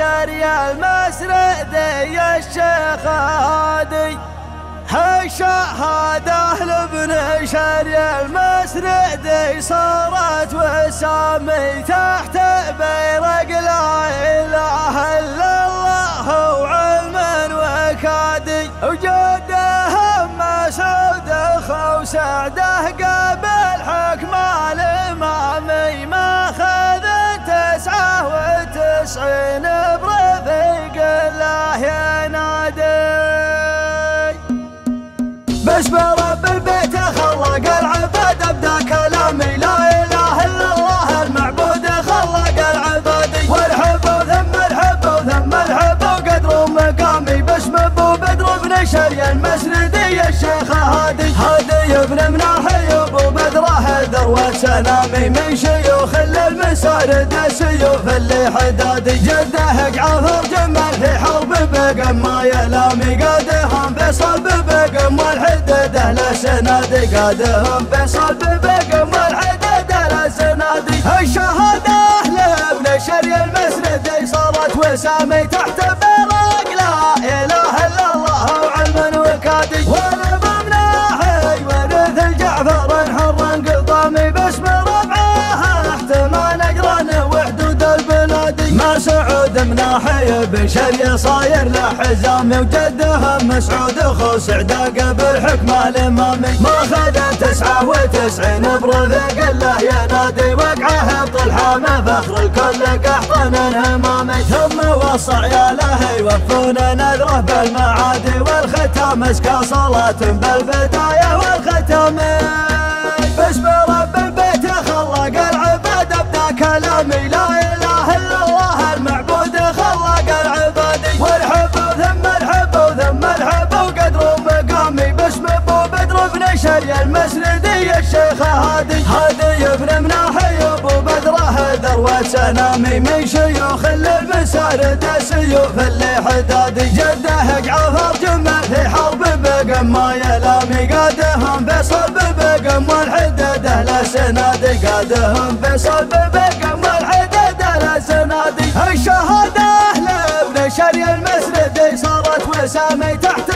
المسردي الشيخ هادي. الشهادة لابن شري المسردي صارت وسامي تحت بيرق لا إله إلا الله وعلم وكادي. وجده مسعود خو سعده قبل حكم الإمامي ما خذ تسعة وتسعين برفيق الله ينادي. باسم رب البيت خلق العباد ابدا كلامي لا إله إلا الله المعبود خلق العباد. والحب وثم الحب وثم الحب وقدر مقامي باسم ابو بدر بن شري المسندي الشيخ هادي. ابن أبو بدره ذروه سلامي من شيوخ المسارد السيوف اللي حدادي جده جعفر جمال في حرب بقم ما يلامي قادهم فيصل ببقم والحدد أهل سنادي قادهم فيصل ببقم والحدد أهل سنادي الشهاده لابن شري المسندي صارت وسامي تحت برق لا إله إلا الله وعلم وكادي بن شري صاير له حزامي وجده مسعود اخو سعده قبل حكم الإمامي. ما خذ تسعة وتسعين برفق الله ينادي وقعه طلحه فخر الكل قحطان الهمامي ثم وصى عياله يوفون نذره بالمعادي والختام اسكى صلاة بالبداية والختام. باسم رب البيت خلق العباد ابدا كلامي. الشيخ هادي. هادي ابن مناحي أبو بدره ذروه سنامي من شيوخ المسارد السيوف اللي حدادي جده جعفر جمل في حرب بقم ما يلامي قادهم فيصل ببقم والحدد أهل سنادي. قادهم فيصل ببقم والحدد أهل سنادي. الشهاده لابن شري المسندي صارت وسامي تحت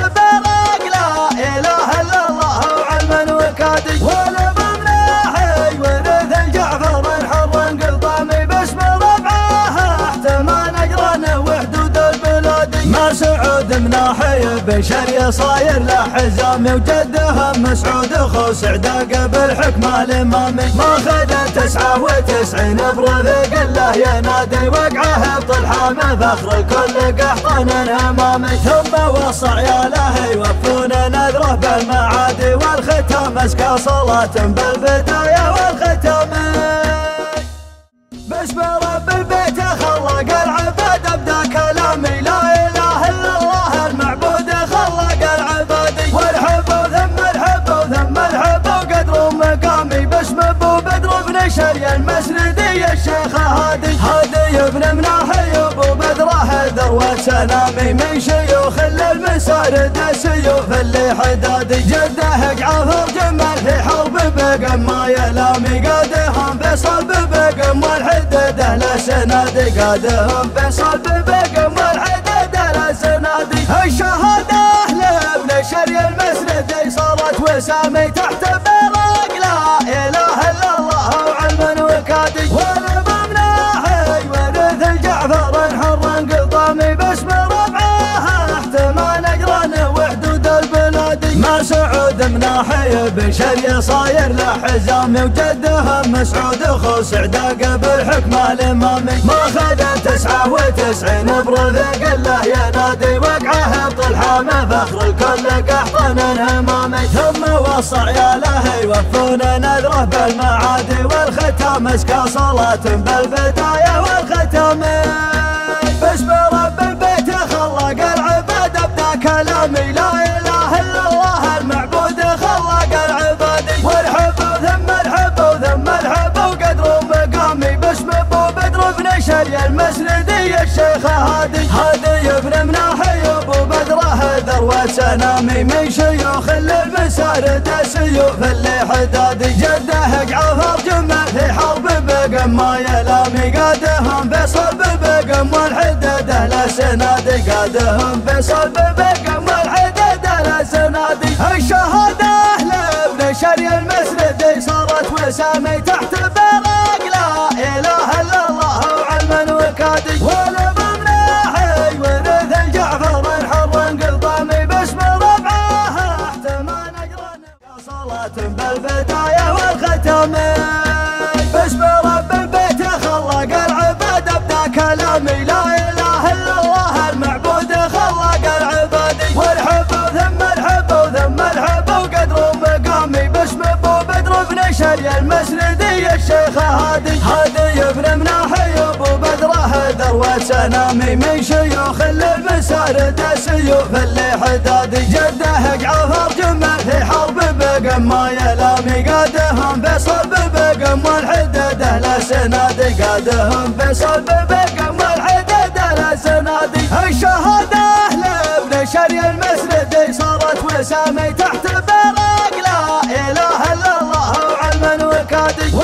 مناحي بن شري صاير له حزامي وجده مسعود اخو سعده قبل حكم الامامي ما خذ تسعة وتسعين برفق الله ينادي وقعه طلحه من فخر الكل قحطان الامامي ثم وصى عياله يوفون نذره بالمعادي والختام اسكى صلاة بالبداية والختام. باسم رب البيت خلق العباد ابدا كلامي لا إله الشيخ هادي. هادي ابن مناحي أبو بدره ذروه سلامي من شيوخ المسارد السيوف اللي حدادي. جده جعفر جمل في حرب بقم ما يلامي قادهم فيصل ببقم والحدد أهل سنادي. قادهم فيصل ببقم والحدد أهل سنادي. الشهاده لابن شري المسندي صارت وسامي تحت برق بن شري صاير له حزامي وجده مسعود اخو سعده قبل حكم الامامي ما خذ تسعة وتسعين برفق الله ينادي وقعه طلحه من فخر الكل قحطان الهمامي ثم وصى عياله يوفون نذره بالمعادي والختام. اسكى صلاة بالبداية والختام. سنامي من شيوخ المسارد السيوف اللي حدادي جده جعفر جمل في حرب بقم ما يلامي قادهم فيصل ببقم والحدد سنادي. قادهم بصلب بقم والحدد على سنادي. الشهادة لابن شري المسند صارت وسامي تحت برق. لا إله إلا الله وعلما وكادي ولا باسم رب البيت خلق العباد كلامي. لا إله إلا الله المعبود خلق ثم ثم وقدر مقامي. ابو بدر بن المسندي الشيخ هادي. هادي من شيوخ المسارد سيوف اللي حدادي. جده جعفر جمل في حرب بقم ما يلامي قادهم فيصل ببقم والحدد أهل سنادي قادهم فيصل ببقم والحدد أهل سنادي الشهادة لابن شري المسندي صارت وسامي تحت برق لا إله إلا الله وعلما وكادي.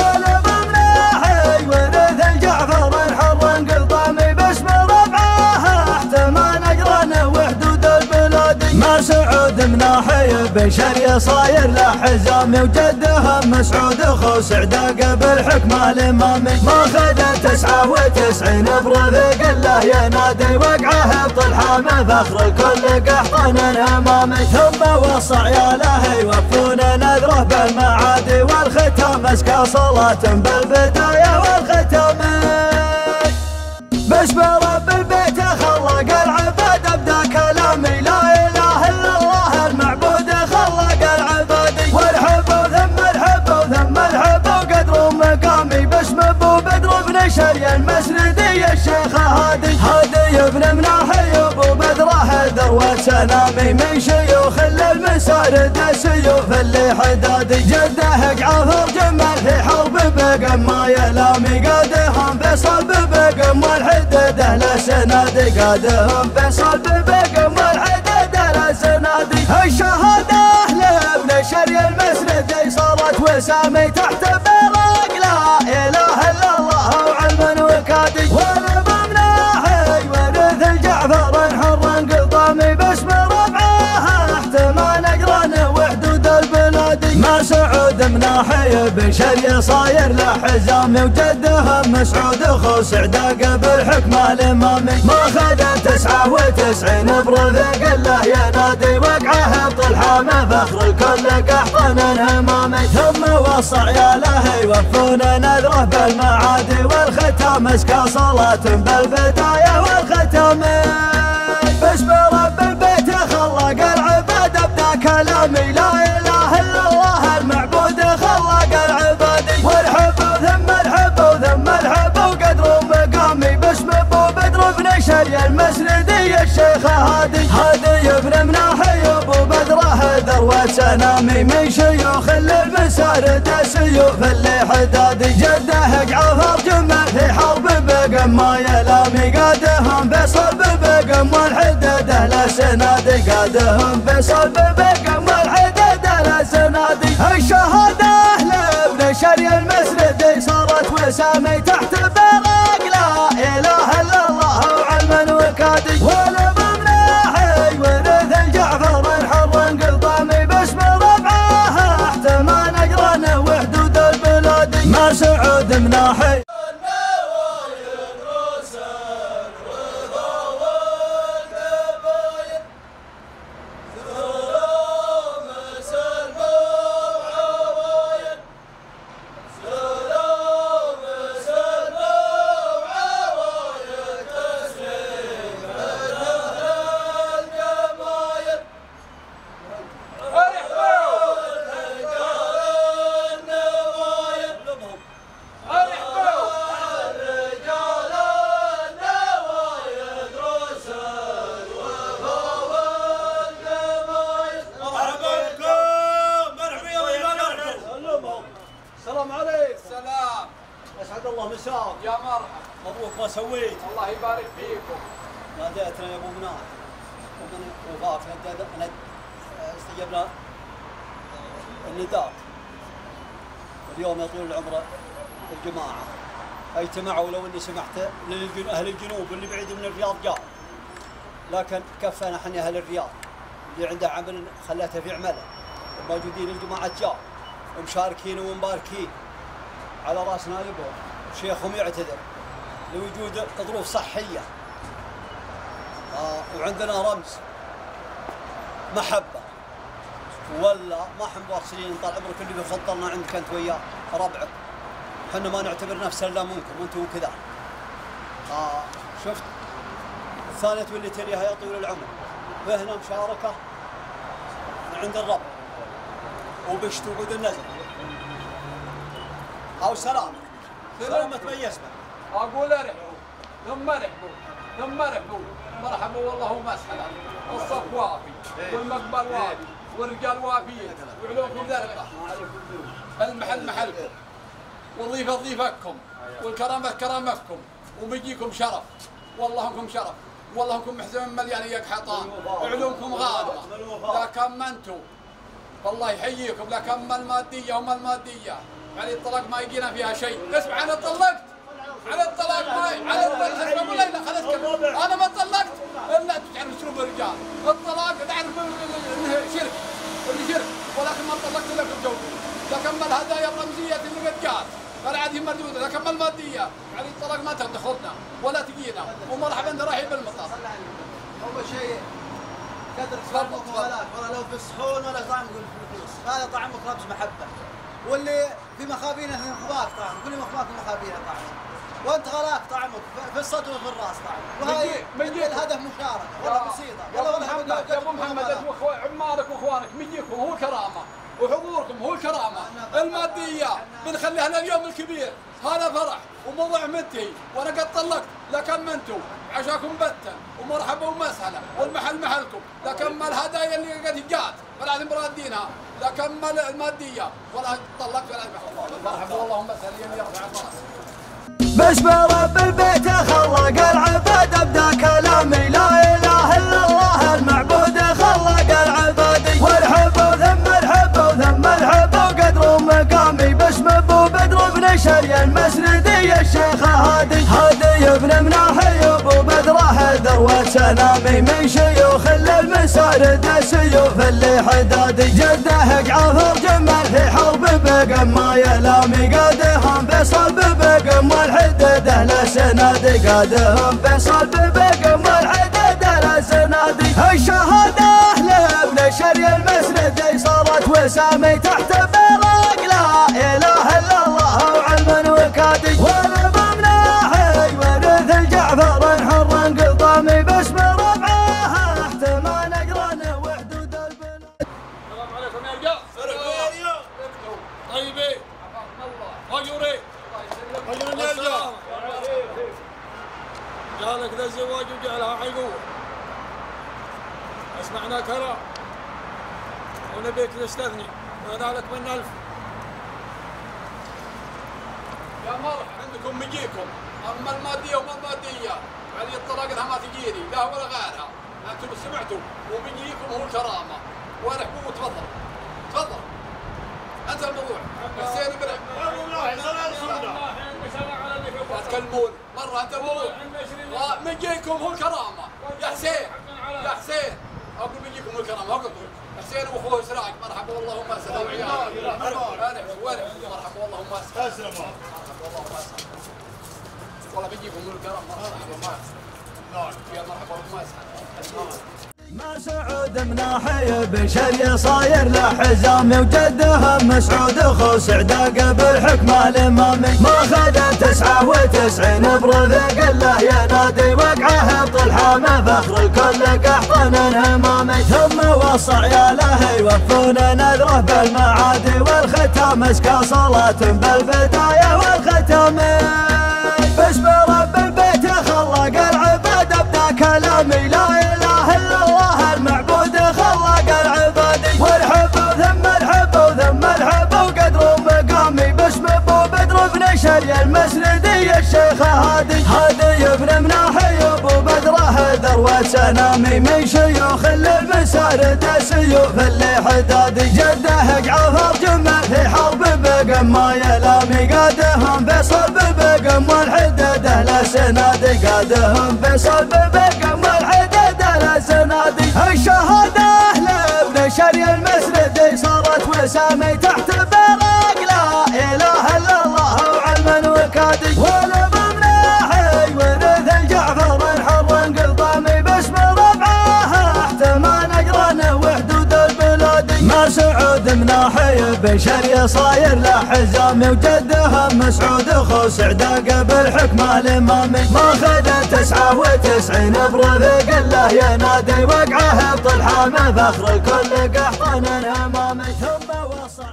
مناحي بن شري صاير له حزامي وجدها مسعود اخو سعده قبل حكمه الامامي ما خذ تسعة وتسعين برفيق الله ينادي وقعه بطلحة فخر الكل قحطان امامي ثم وصى عياله يوفون نذره بالمعادي والختام اسكى صلاة بالبداية. سنامي من شيوخ المسارد سيوف اللي حدادي جده جعفر جمل في حرب بقم ما يلامي قادهم فيصل ببقم والحدد أهل سنادي. قادهم فيصل ببقم والحدد أهل سنادي. الشهادة لابن شري المسندي صارت وسامي تحت برق لا إله إلا الله وعلما وكادي. مناحي بن شري صاير له حزامي وجده مسعود اخو سعده قبل حكمة الامامي ما خذ تسعة وتسعين برفيق الله ينادي وقعه بطلحة فخر الكل قحطان امامي ثم وصى عياله يوفون نذره بالمعادي والختام اسكى صلاة بالبداية والختام. باسم رب البيت خلق العباد ابدا كلامي هادي هادي بن مناحي ابو بدر ذروة سنامي من شيوخ المسارد سيوف اللي حدادي جده جعفر جمل في حرب بقم ما يلامي قادهم فيصل ببقم والحدد أهل سنادي. قادهم فيصل ببقم والحدد أهل سنادي. الشهادة لابن شري المسندي صارت وسامي تحت مناحي اجتمعوا لو إني سمحت أهل الجنوب اللي بعيد من الرياض قال لكن كفنا إحنا أهل الرياض. اللي عنده عمل خلته في عمله. موجودين الجماعة جار ومشاركين ومباركين. على راس نائبهم شيخهم يعتذر. لوجود ظروف صحية. آه وعندنا رمز. محبة. ولا ما إحنا مواصلين طال عمرك اللي بيفضلنا عندك أنت وياه. ربعك. إحنا ما نعتبر نفسنا إلا منكم أنتم كذا. آه شفت؟ الثانية واللي تليها يا طويل العمر. وهنا مشاركة من عند الرب. وبش توعد النزل أو سلام. سلامة تميز به. أقول ارحبوا ثم ارحبوا ثم ارحبوا مرحبا والله ومسهلا الصف وافي. والمقبل وافي. والرجال وافيين وعلوكم ذرقه المحل محلكم. والضيفه ضيفكم والكرامه كرامتكم. وبيجيكم شرف. والله انكم شرف. والله انكم محزن مليان ياك حطان علومكم غالبه لكن ما أنتم والله يحييكم. لكن ما المادية وما المادية. يعني الطلاق ما يجينا فيها شيء. اسمع أنا طلقت. على الطلاق ما على الطلاق ولا لا خلاص. أنا ما طلقت. إلا تعرف شنو بالرجال الطلاق تعرف انه شرك. اللي شرك. ولكن ما طلقت إلا بزوجي لكن ما الهدايا الرمزية اللي قد جات فالعاد هي مردوده لكن ما المادية؟ يعني الطلاق ما تاخذنا ولا تجينا ومرحبا انت رايح بالمطار أول شيء قدر طعمك. ولا ولا لو في الصحون ولا طعمك في الفلوس. هذا طعمك رمز محبة. واللي في مخابينه في مخباك طعم كل مخباك مخابينه طعم. وانت غلاك طعمك في- الصدر وفي الراس طعم. وهاي مجيء- مجيء. الهدف مشاركة ولا بسيطة. يا أبو محمد يا أبو محمد عمالك وإخوانك مجيكم هو الكرامه وحضوركم هو الكرامة المادية. بنخليها لليوم الكبير. هذا فرح وموضوع منتهي. وأنا قد طلقت لكن ما أنتم عشاكم بتا ومرحبا ومسهلا. والمحل محلكم. لكن ما الهدايا اللي قد جات. فلازم برادينها لكن ما المادية. ولا طلقت ولا مرحبا والله ومسهلا. يا يرفع الراس باسم رب البيت خلق العباد ابدا كلامي. لا إله بن شري المسندي الشيخ هادي. هادي بن مناحي ابو بدر ذروه سلامي من شيوخ المسارد السيوف اللي حدادي جده. جعفر جمل في حرب بقم ما يلامي قادهم فيصل ببقم والحدد أهل سنادي قادهم فيصل ببقم والحدد أهل سنادي الشهاده لابن شري المسندي صارت وسامي تحت برق جالك ذا الزواج وجعلها حقوق أسمعنا كلام ونبيك نستثني وذلك من ألف. مجيكم اما الماديه وما الماديه يعني الطلاق لها ما تجيني لا ولا غيرها أنتم سمعتوا ومجيكم هو الكرامه وارحبوا تفضل تفضل انت الموضوع حسين بن لا تكلمون مره انت الموضوع آه، مجيكم هو الكرامه يا حسين يا حسين أقول مجيكم هو الكرامه أقول حسين واخوه سراج مرحبا والله ما سلام عيالي مرحبا والله ما سلام والله من الكرم مرحبا ما يا سعود مناحي بن شري صاير له حزامي وجده مسعود اخو سعده بالحكمة الامامي ما خذ تسعة وتسعين برفق له ينادي وقعه طلحامه فخر الكل قحطن همامي ثم وصى عياله يوفون نذره بالمعادي والختام اسكى صلاة بالبداية والختام باسم رب البيت خلق العباد أبدا كلامي لا إله إلا الله المعبود خلق العباد. والحب ثم الحب ثم الحب وقدر مقامي باسم ابو بدر بن شري المسندي الشيخ هادي. هادي بن مناحي المنامي من شيوخ اللي بسارد السيوف اللي حداد جده قعفر جمل في حرب بقم. ما يلامي قادهم بصب بقم والحداد أهل سناد قادهم بصب بقم والحداد أهل سناد الشهاده أهل ابن شري المسردي صارت وسامي تحت بر مناحي بشري صاير له حزامي وجدها مسعود اخو سعده قبل حكمه الامامي ما خذ تسعة وتسعين برفق الله ينادي وقعه بطلحة من فخر كل قحطان امامي ثم وصع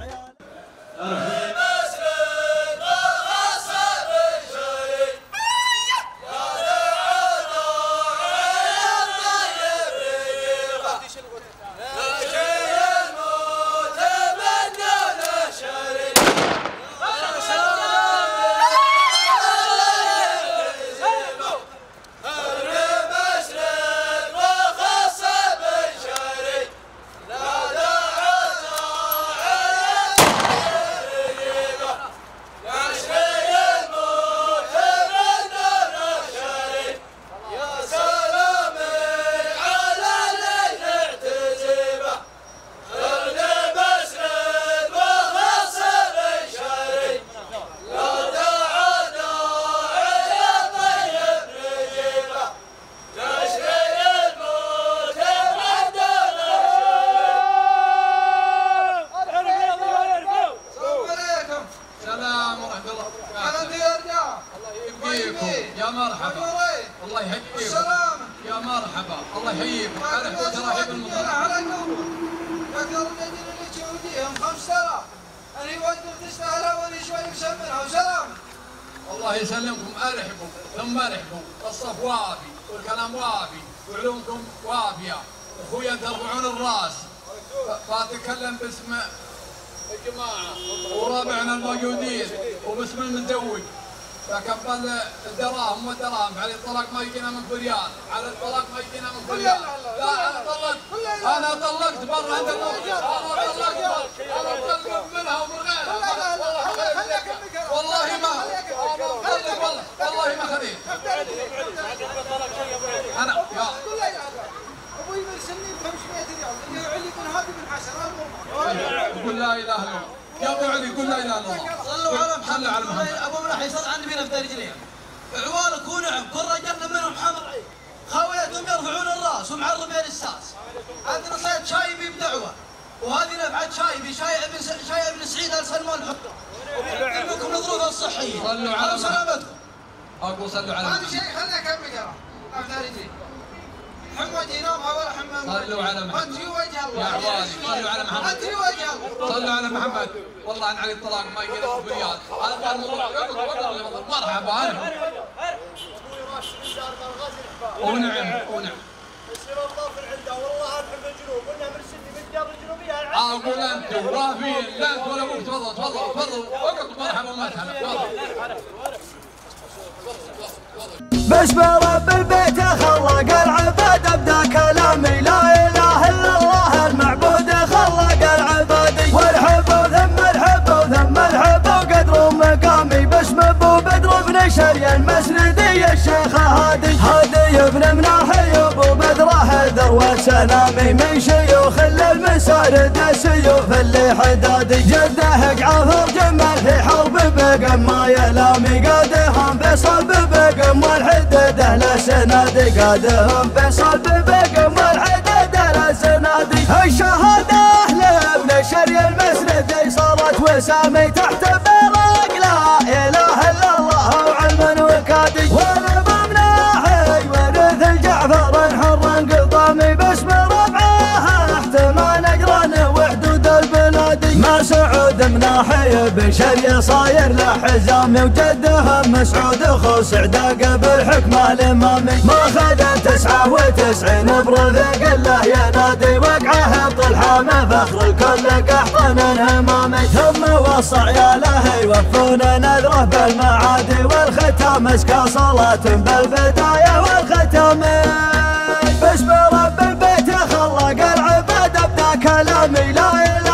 لا أنا طلقت أنا طلقت برا أنا طلقت أنا طلقت منها ومن غيرها والله ما والله والله ما خذيت. أنا يا. أبوي من سنين 500 ريال يعلي من هذه من المرة قل لا إله إلا الله. يا أبو علي قل لا إله إلا الله. صلوا على محمد. أبو منح يصل عن نبينا في رجليهم عوالك ونعم كل رجلنا منهم حمر خويتهم يرفعون الراس ومعربين الساس. عندنا صيد شايبي بدعوة. وهذه نفعت شايبي شاي ابن س- شاي ابن سعيد ال سلمان. الحكم علمكم الظروف الصحية. صلوا على. سلامتكم أقول صلوا على هذا محمد. شيء خليني أكمل يا أفتح رجلي حمد ينامها ولا حمد صلوا على محمد. وجه الله. يا عوالي، صلوا على محمد. وجه الله. صلوا على محمد. والله ان علي الطلاق ما لك بريال هذا الموضوع مرحبا. ونعم ونعم أقول أنتم وافين لا أنت. ولا أبوك تفضل تفضل تفضل وقف مرحبا ما تهلا باسم رب البيت خلق العباد أبدا كلامي لا إله إلا الله المعبود خلق العباد. والحب ثم الحب ثم الحب قدر مقامي باسم ابو بدر بن شري المسندي الشيخ هادي. هادي ابن مناحي ابو بدر ذروه سلامي من شيوخ المسارد السيوف اللي حدادي جده عافر جمال في حرب بقم ما يلامي قادهم فيصل ببقم والحدد أهل سنادي. قادهم فيصل ببقم والحدد أهل سنادي. الشهاده لابن شري المسند صارت وسامي تحت برق. لا إله إلا الله وعلما وكادي. ورث الجعفر الحر مناحي بشري صاير له حزامي وجده مسعود اخو سعده قبل حكمه الامامي ما خذ تسعة وتسعين برفق الله ينادي وقعه بطلحه من فخر الكل قحطان امامي ثم وصى عياله يوفون نذره بالمعادي والختام اسكى صلاة بالبداية والختام. باسم رب البيت خلق العباد ابدا كلامي لا اله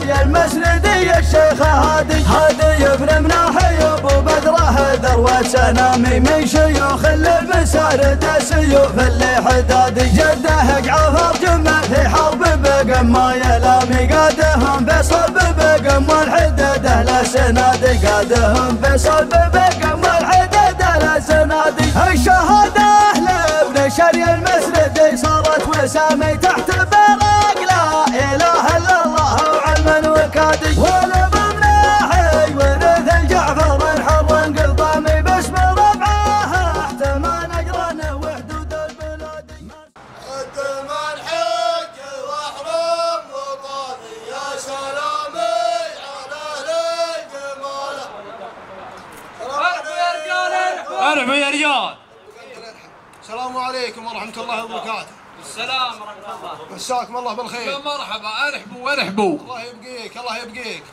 بن شري المسندي الشيخ هادي. هادي ابن مناحي أبو بدره ذروه والسنامي من شيوخ المسارد سيوف اللي حدادي جده جعفر جمع في حرب بقم ما يلامي قادهم بصلب بقم والحدده لا سنادي. قادهم بصلب بقم والحدده لا سنادي. الشهاده لابن شري المسردي صارت وسامي تحت براق لا إله إلا الله. وعلما وكادي ولا بمناحي ورث الجعفر الحر انقطامي باسم ربعه. احتمى نقرانه وحدود البلاد. قدم الحج وأحرم وطني يا سلامي على الجمال. ارحبوا يا رجال. السلام عليكم ورحمة الله وبركاته. السلام ورحمه الله مساكم الله يا بالخير مرحبا أرحبوا ارحبوا الله يبقيك الله يبقيك.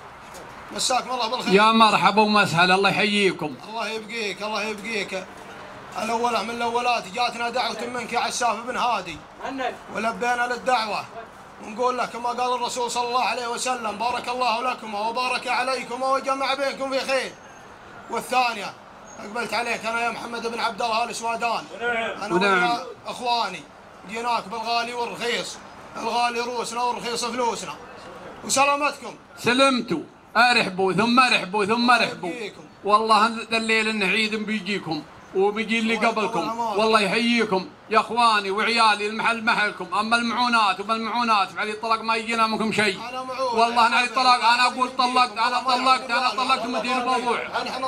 مساكم الله بالخير. يا مرحبا ومسهلا الله يحييكم. الله يبقيك الله يبقيك. الأول من الأولات جاتنا دعوة منك يا عساف بن هادي. ولبينا للدعوة. ونقول لك كما قال الرسول صلى الله عليه وسلم بارك الله لكم وبارك عليكم وجمع بينكم في خير. والثانية أقبلت عليك أنا يا محمد بن عبد الله آل سوادان. أنا ونعم. ويا إخواني. جيناك بالغالي والرخيص. الغالي روسنا والرخيص فلوسنا. وسلامتكم. سلمتوا. أرحبوا ثم أرحبوا ثم أرحبوا. والله ذا الليل انه عيد بيجيكم. وبيجي اللي قبلكم. والله يحييكم يا اخواني وعيالي المحل محلكم. أما المعونات وما المعونات علي الطلاق ما يجينا منكم شيء. والله أنا علي الطلاق أنا أقول طلقت أنا طلقت أنا طلقت مدير الموضوع.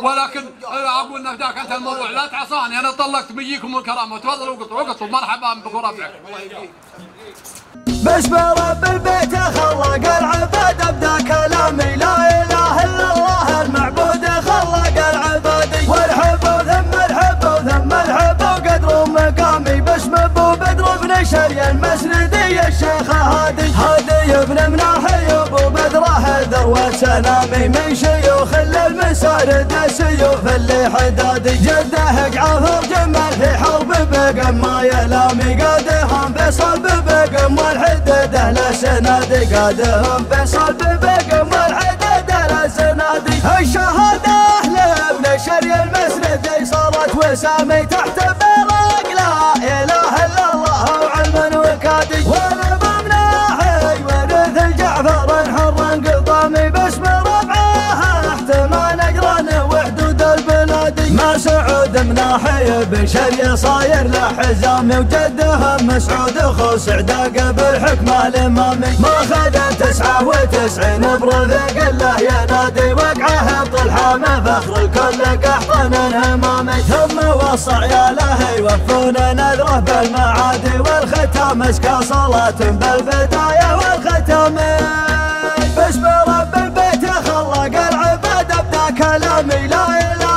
ولكن أنا أقول انك ذاك أنت الموضوع. لا تعصاني أنا طلقت بيجيكم الكرامة. تفضلوا وقطوا وقطوا مرحبا بكم ربعك. باسم رب البيت خلق العباد ابدا كلامي لا إله إلا الله. المعبود شري المسندي الشيخ هادي. هادي ابن مناحي أبو بدر ذروه سلامي من شيوخ المسارد سيوف اللي حدادي جده جعفر جمل في حرب بقم. ما يلامي قادهم فيصل ببقم والحدده لا سنادي قادهم فيصل ببقم والحدده لا سنادي الشهاده لابن شري المسندي صارت وسامي تحت براق لا إله إلا الله. وعلما وكادي. ولا بمناحي ورث الجعفر الحر مناحي شري صاير له حزامي وجده مسعود اخو سعداق بالحكمة الامامي ما خذ تسعة وتسعين برفق الله ينادي وقعه طلحه فخر الكل قحطنا امامي ثم وصى عياله يوفون نذره بالمعادي والختام. اسكى صلاة بالبدايه والختام. باسم رب البيت خلق العباد ابدا كلامي لا اله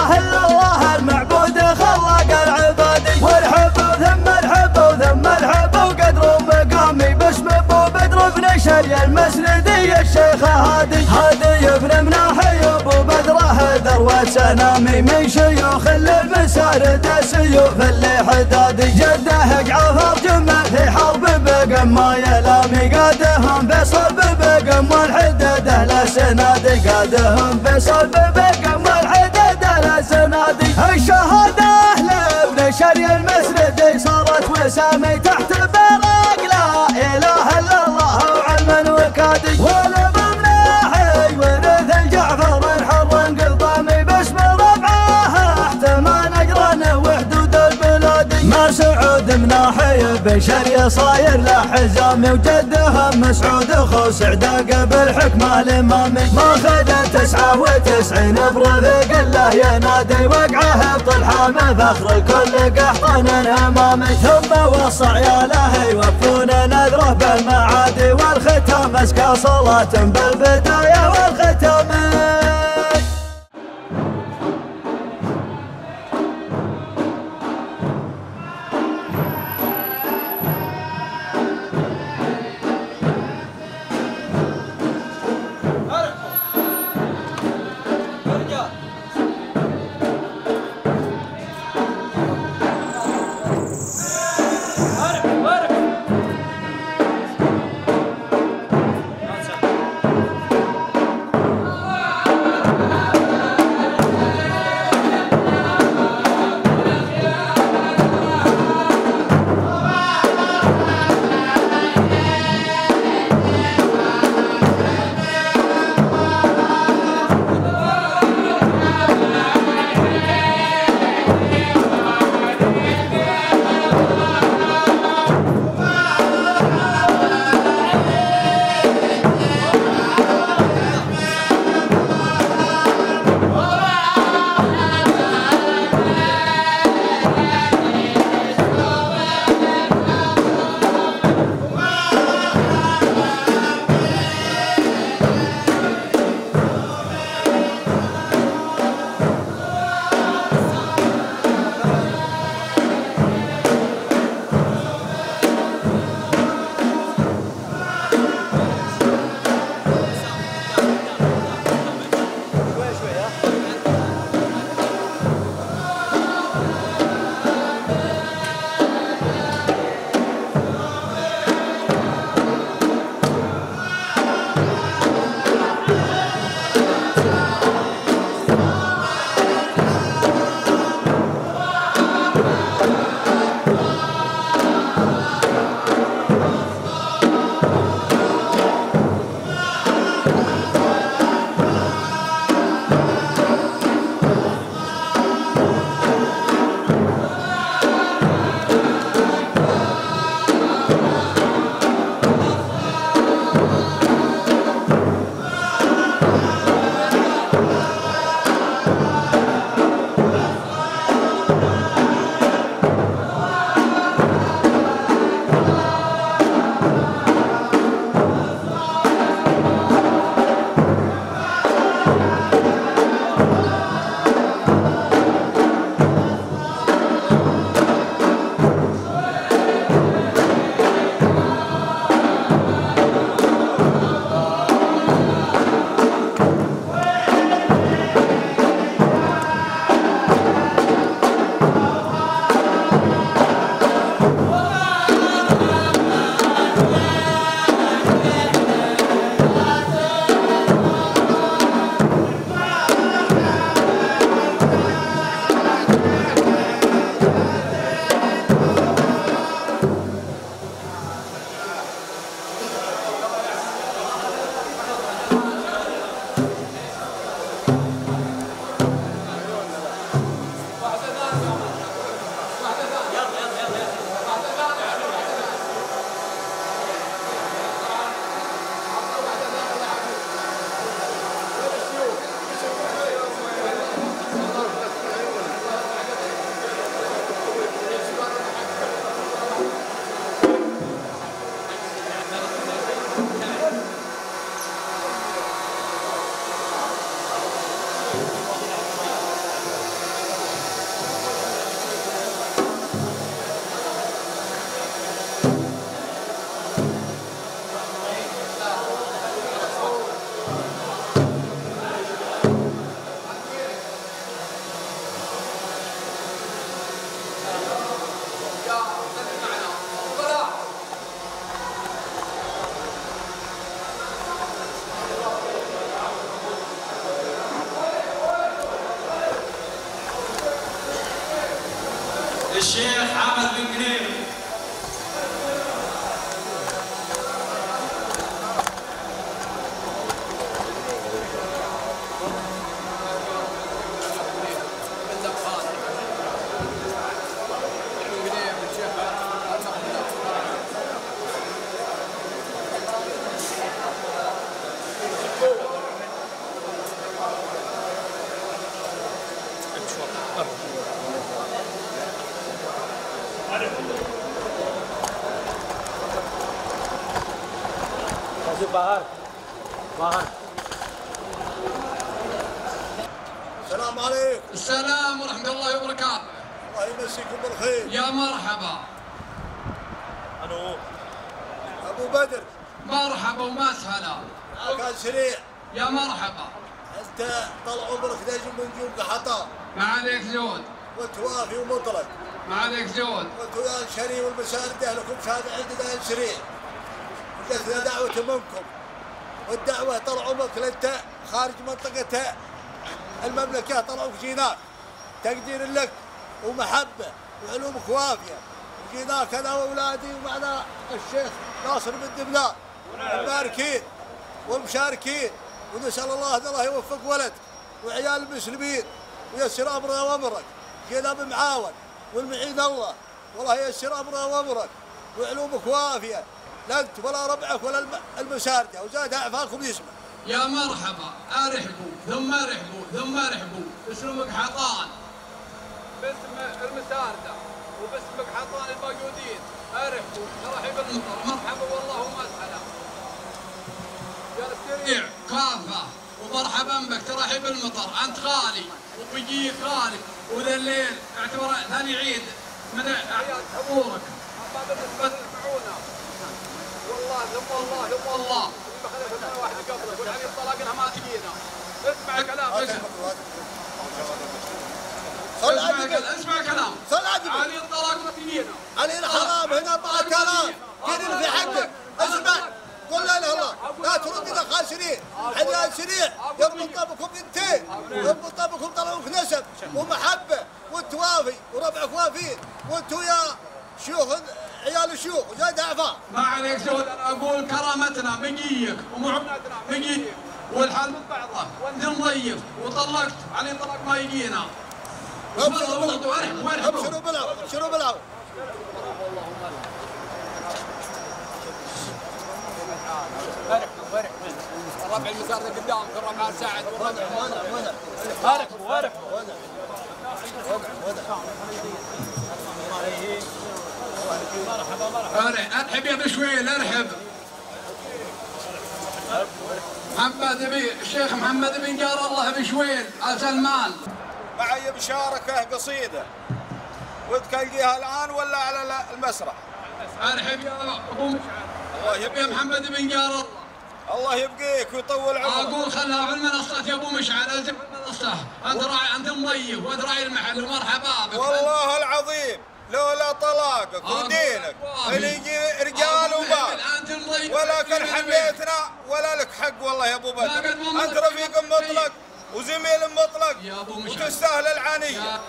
شري المسندي الشيخ هادي. هادي ابن مناحي أبو بدره ذروه سنامي من شيوخ المسارد. سيوف اللي حدادي جده جعفر جمع في حرب بقم. ما يلامي قادهم فيصل ببقم والحدده لا سنادي قادهم فيصل ببقم والحدده لا سنادي الشهاده لابن شري المسندي صارت وسامي تحت براق لا إله إلا الله. وكادي ولا مناحي بن شري صاير له حزامي وجده مسعود اخو سعداق بالحكمه الامامي ما خذ تسعة وتسعين برفق الله ينادي وقعه بطلحه فخر الكل قحطنا امامي ثم وصى عياله يوفون نذره بالمعادي والختام. اسكى صلاة بالبداية والختام. واولادي ومعنا الشيخ ناصر بن دبلان المباركين والمشاركين ونسأل الله أن الله يوفق ولدك وعيال المسلمين ويسر أمرنا وأمرك جينا بمعاون والمعين الله والله ييسر أمرنا وأمرك وعلومك وافية لا أنت ولا ربعك ولا الم- المساردة وزاد أعفاكم يسمع. يا مرحبا أرحبوا ثم ارحبوا ثم ارحبوا اسلمك حطان. باسم المساردة وباسمك حطان الموجودين. ارحبوا ترحيب المطر مرحبا والله مسهلا يا السريع كافة ومرحبا بك ترحيب المطر انت غالي وبيجيك غالي وذا الليل اعتبر ثاني عيد من للمعونة والله ثم الله ثم الله ما واحد قبلك والعلي الطلاق انها ما تجينا اسمع كلام صل اسمع على كلام اسمع كلام. صل على. علي الطلاق تجينا علي الحرام هنا 4000 كذب في حقك. اسمع. قل لا إله إلا الله. لا تردنا خاسرين عيال سريع يربط طبكم بنتين. يربط طبكم طلعوك نسب ومحبة وانت وافي. وربعك وافين وانتوا يا شيوخ عيال الشيوخ وزاد اعفاء ما عليك زود أنا أقول كرامتنا مجيك ومعونتنا مجيك. والحال من بعضه وانت مضيف وطلقت. علي طلاق ما يجينا. ابشروا والله بالعو وارحب وارحبوا ابشروا بالعو ابشروا بالعو الربع المسار قدامك الربع ساعد ارحب ارحب يا بشويل ارحب محمد بن الشيخ محمد بن جار الله بشويل سلمان معي مشاركة قصيدة. ودك ألقيها الآن ولا على المسرح؟ ارحب يا مشعل الله يا يبقيك محمد بن جار الله. الله يبقيك ويطول عمرك. أقول خلها في المنصات يا أبو مشعل الزم المنصة. أنت راعي أنت مضيف وأنت راعي المحل ومرحبا بك. والله العظيم لولا طلاقك ودينك اللي يجي رجال مضيف ولكن حبيتنا ولا لك حق والله يا أبو بدر. أنت رفيق مطلق. وزميل مطلق يا أبو مشعل. وتستاهل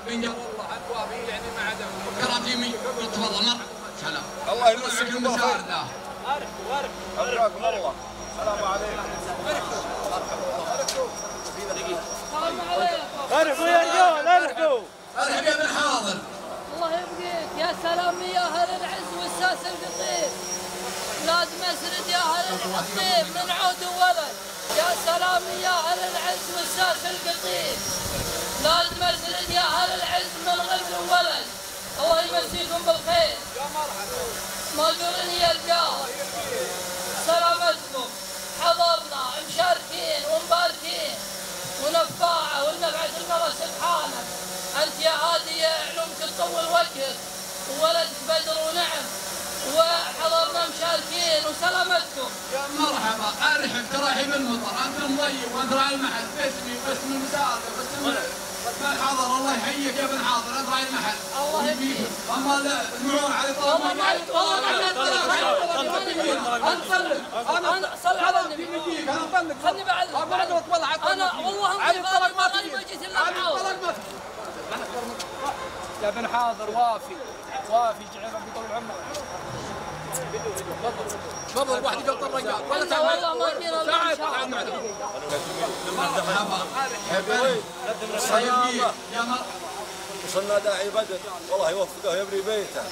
بن جار الله الوافي يعني ما عدم كرامتي مي تفضل مرحبا سلام. الله يمسك بالخير المساردة حياكم الله. السلام عليكم. ارحبوا يا رجال ارحبوا ارحب يا بن حاضر. الله يبقيك. يا سلام يا أهل العز والساس القطيف. ولاد مسرد يا أهل القطيف. من عود وولد. يا سلام يا أهل العز والساس القطيف ولاد مسرد يا أهل العز من غلب وولد الله يمسيكم بالخير. يا مرحبا ماجورين يا رجال سلامتكم حضرنا مشاركين ومباركين. ونفاعة والنفعة المرة سبحانك أنت يا هادي علومك تطول وجهك. وولدك بدر ونعم. وحضرنا مشاركين وسلامتكم. يا مرحبا ارحب ترحيب المطر أنت مضيف وأنت راعي المحل. باسمي باسم المساعدة باسم بن حاضر. الله يحييك يا بن حاضر أنت راعي المحل. الله يبقيك أما المعون علي طلب والله ما والله ما انطلق أنا صل على النبي. أنا مطلق خلني ما تطلع أنا والله ما ما جيت إلا ما يا بن حاضر وافي. وافي جعل ربي يطول عمرك وصلنا داعي بدر والله يوفقه يبني بيته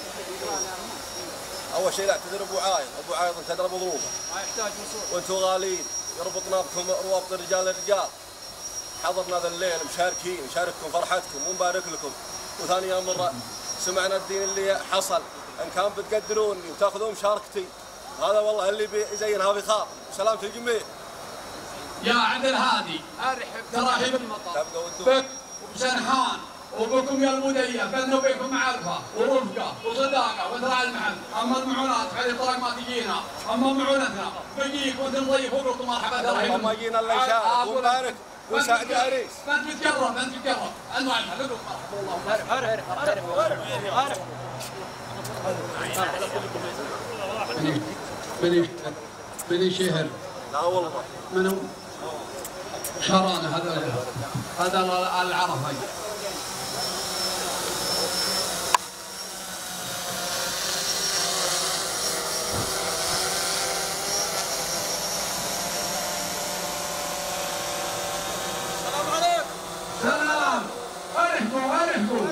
اول شيء اعتذر ابو عايض ابو عايض انت تدرى مضروبه ما يحتاج وأنتم غاليين يربطنا بكم روابط الرجال الرجال حضرنا ذا الليل مشاركين نشارككم فرحتكم ونبارك لكم وثاني أمر سمعنا الدين اللي حصل ان كان بتقدروني وتاخذون مشاركتي هذا والله اللي بيزينها بخاطر وسلامة الجميع. يا عبد الهادي أرحب ترحيب المطر بك وبسنحان وبكم يا المدية. بيننا وبينكم معرفة ورفقة وصداقة وتراعي المحل. أما المعونات فهذه الطلاق ما تجينا. أما معونتنا بيجيك وأنت نضيف وبكم مرحبا ترحيب ما جينا الا نشارك ونبارك ونساعد العريس ما أنت بتقرب ما أنت بتقرب المعرفة لكم مرحبا الله بني بني شهر. لا والله. منو؟ شران هذا هذا العرفي السلام عليكم سلام ارحبوا ارحبوا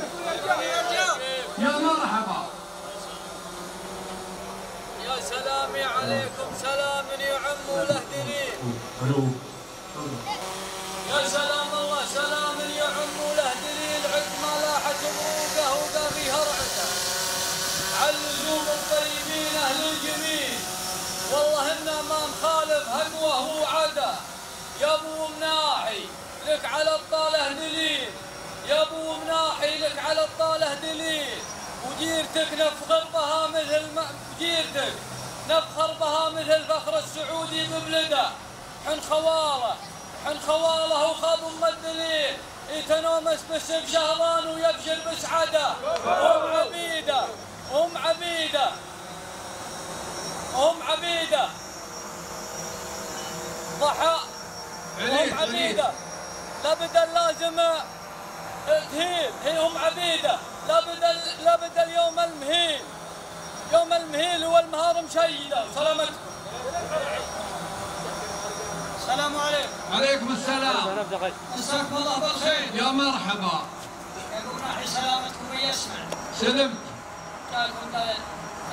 يا مرحبا يا سلامي عليكم سلام له دليل يا سلام الله سلام يعم له دليل عد ما لاحت بروقه وباغي هرعته. على اللزوم الطيبين أهل الجميل والله أنا ما مخالف هقوه وعدا يا أبو مناحي لك على الطالة دليل. يا أبو مناحي لك على الطالة دليل. وجيرتك نفخر بها مثل جيرتك. نفخر بها مثل الفخر السعودي ببلده حن خواله حن خواله وخاب أم الدليل. يتنومس بسب شهران ويبشر بسعدة. أم عبيدة أم عبيدة. أم عبيدة. ضحى. أم عبيدة. لابد لازم تهيل هي أم عبيدة. لابد لابد اليوم المهيل يوم المهيل هو المهار مشيده سلامتكم السلام عليكم. عليكم السلام. مساكم الله بالخير يا مرحبا. ابو ناحي سلامتكم ويسمع. سلمت. جاكم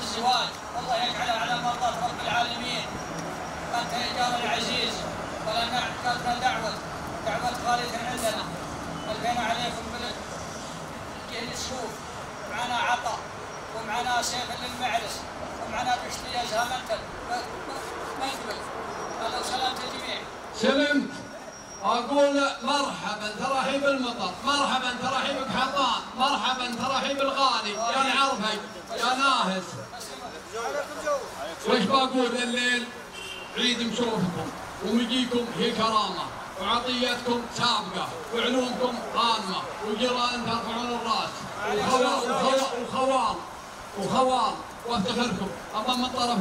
الزواج والله يجعله على مرضات رب العالمين. انت يا جار العزيز ولنا كاتنا دعوة. دعوة خالد عندنا. القينا عليكم بالجهل السوف معنا عطا. ومعنا سيف للمعرس ومعنا بشتي ازهى منتل. منتبه هذا وسلامة الجميع سلمت أقول مرحبا ترحيب المطر مرحبا ترحيبك حطان مرحبا ترحيب الغالي. يا العرفي يا ناهز. وش بقول الليل؟ عيد مشوفكم ومجيكم هي كرامة وعطيتكم سابقة وعلومكم قامه وجيران ترفعون الراس. وخوال وخوال. وخوال وافتخركم اما من طرف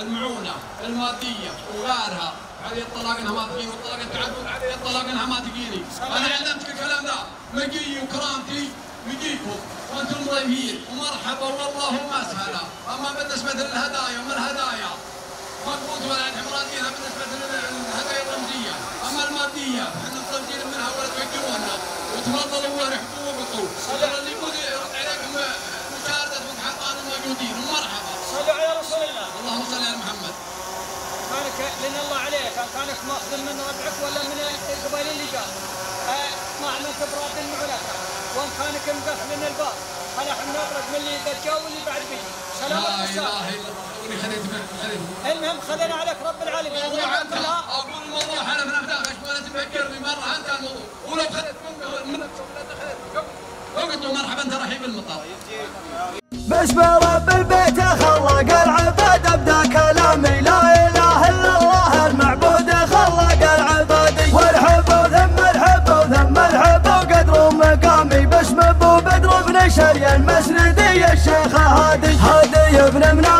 المعونة المادية وغيرها هذه الطلاق انها ما تجيني والطلاق التعدد هذه الطلاق انها ما تجيني أنا علمتك الكلام ذا مجيي وكرامتي مجيكم وأنتم ضيفين. ومرحبا والله مسهلا أما بالنسبة للهدايا وما الهدايا؟ مضبوط ولا مرادينها بالنسبة للهدايا الرمزية. أما المادية إحنا مطلبين منها ولا توجهونا وتفضلوا ورحبوا وبقوا صدر اللي يقول يرد عليكم مشاهدتكم الموجودين ومرحبا صلوا على رسول الله. اللهم صل على محمد. كانك لأن الله عليك. كان كانك ماخذ من ربعك ولا من القبائل اللي جاء. آه، ما عملت براد المعلنة وان كانك مقفل الباب. خلح نطرق من اللي قد جاء واللي بعد بيجي سلام لا إله إلا الله. خليت المهم خذنا عليك رب العالمين. موضوع انت أقول الموضوع أنا من افتاخش ولا تفكرني مرة؟ أنت الموضوع. ولو خذت من من وقلتوا مرحبا ترحيب المطار. باسم رب البيت خلق العباد ابدا كلامي لا اله الا الله المعبود خلق العباد والحب ثم الحب ثم الحب قدر مقامي باسم ابو بدر بن شري المسندي الشيخ هادي هادي بن مناحي ابو بدر حذر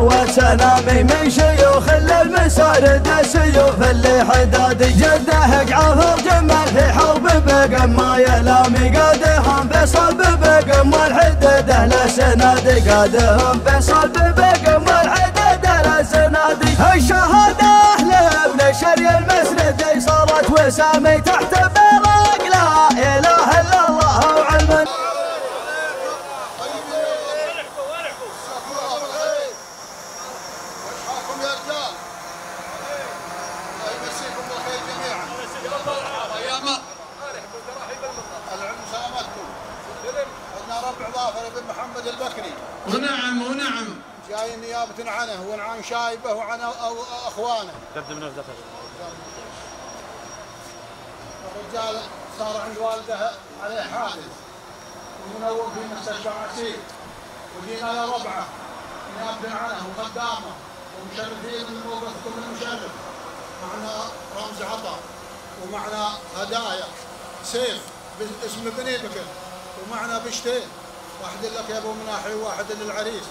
وسلامي من شيوخ المسارد السيوف اللي حدادي جده جعفر جمال في حرب بقى ما يلامي قدهم فيصل ببقم والحدد أهل السنادي قادهم فيصل ببقم والحدد أهل السنادي الشهادة لابن شري المسندي صارت وسامي تحت برق لا إله إلا الله وعلم ويحاكم يا رجال الله يمسيكم بالخير جميعا يا مر العلم سلامتكم عندنا ربع ظافر بن محمد البكري ونعم ونعم جاي نيابة عنه وعن شايبه وعن أخوانه. قدم نفسك الرجال صار عند والده عليه حادث. ومنور في مستشفى عسير وجينا له ربعة. نيابة عنه وقدامه. ومشرفين من موقفكم المشرف معنا رمز عطا. ومعنا هدايا. سيف باسم بني بكر. ومعنا بشتين. واحد لك يا أبو مناحي وواحد للعريس.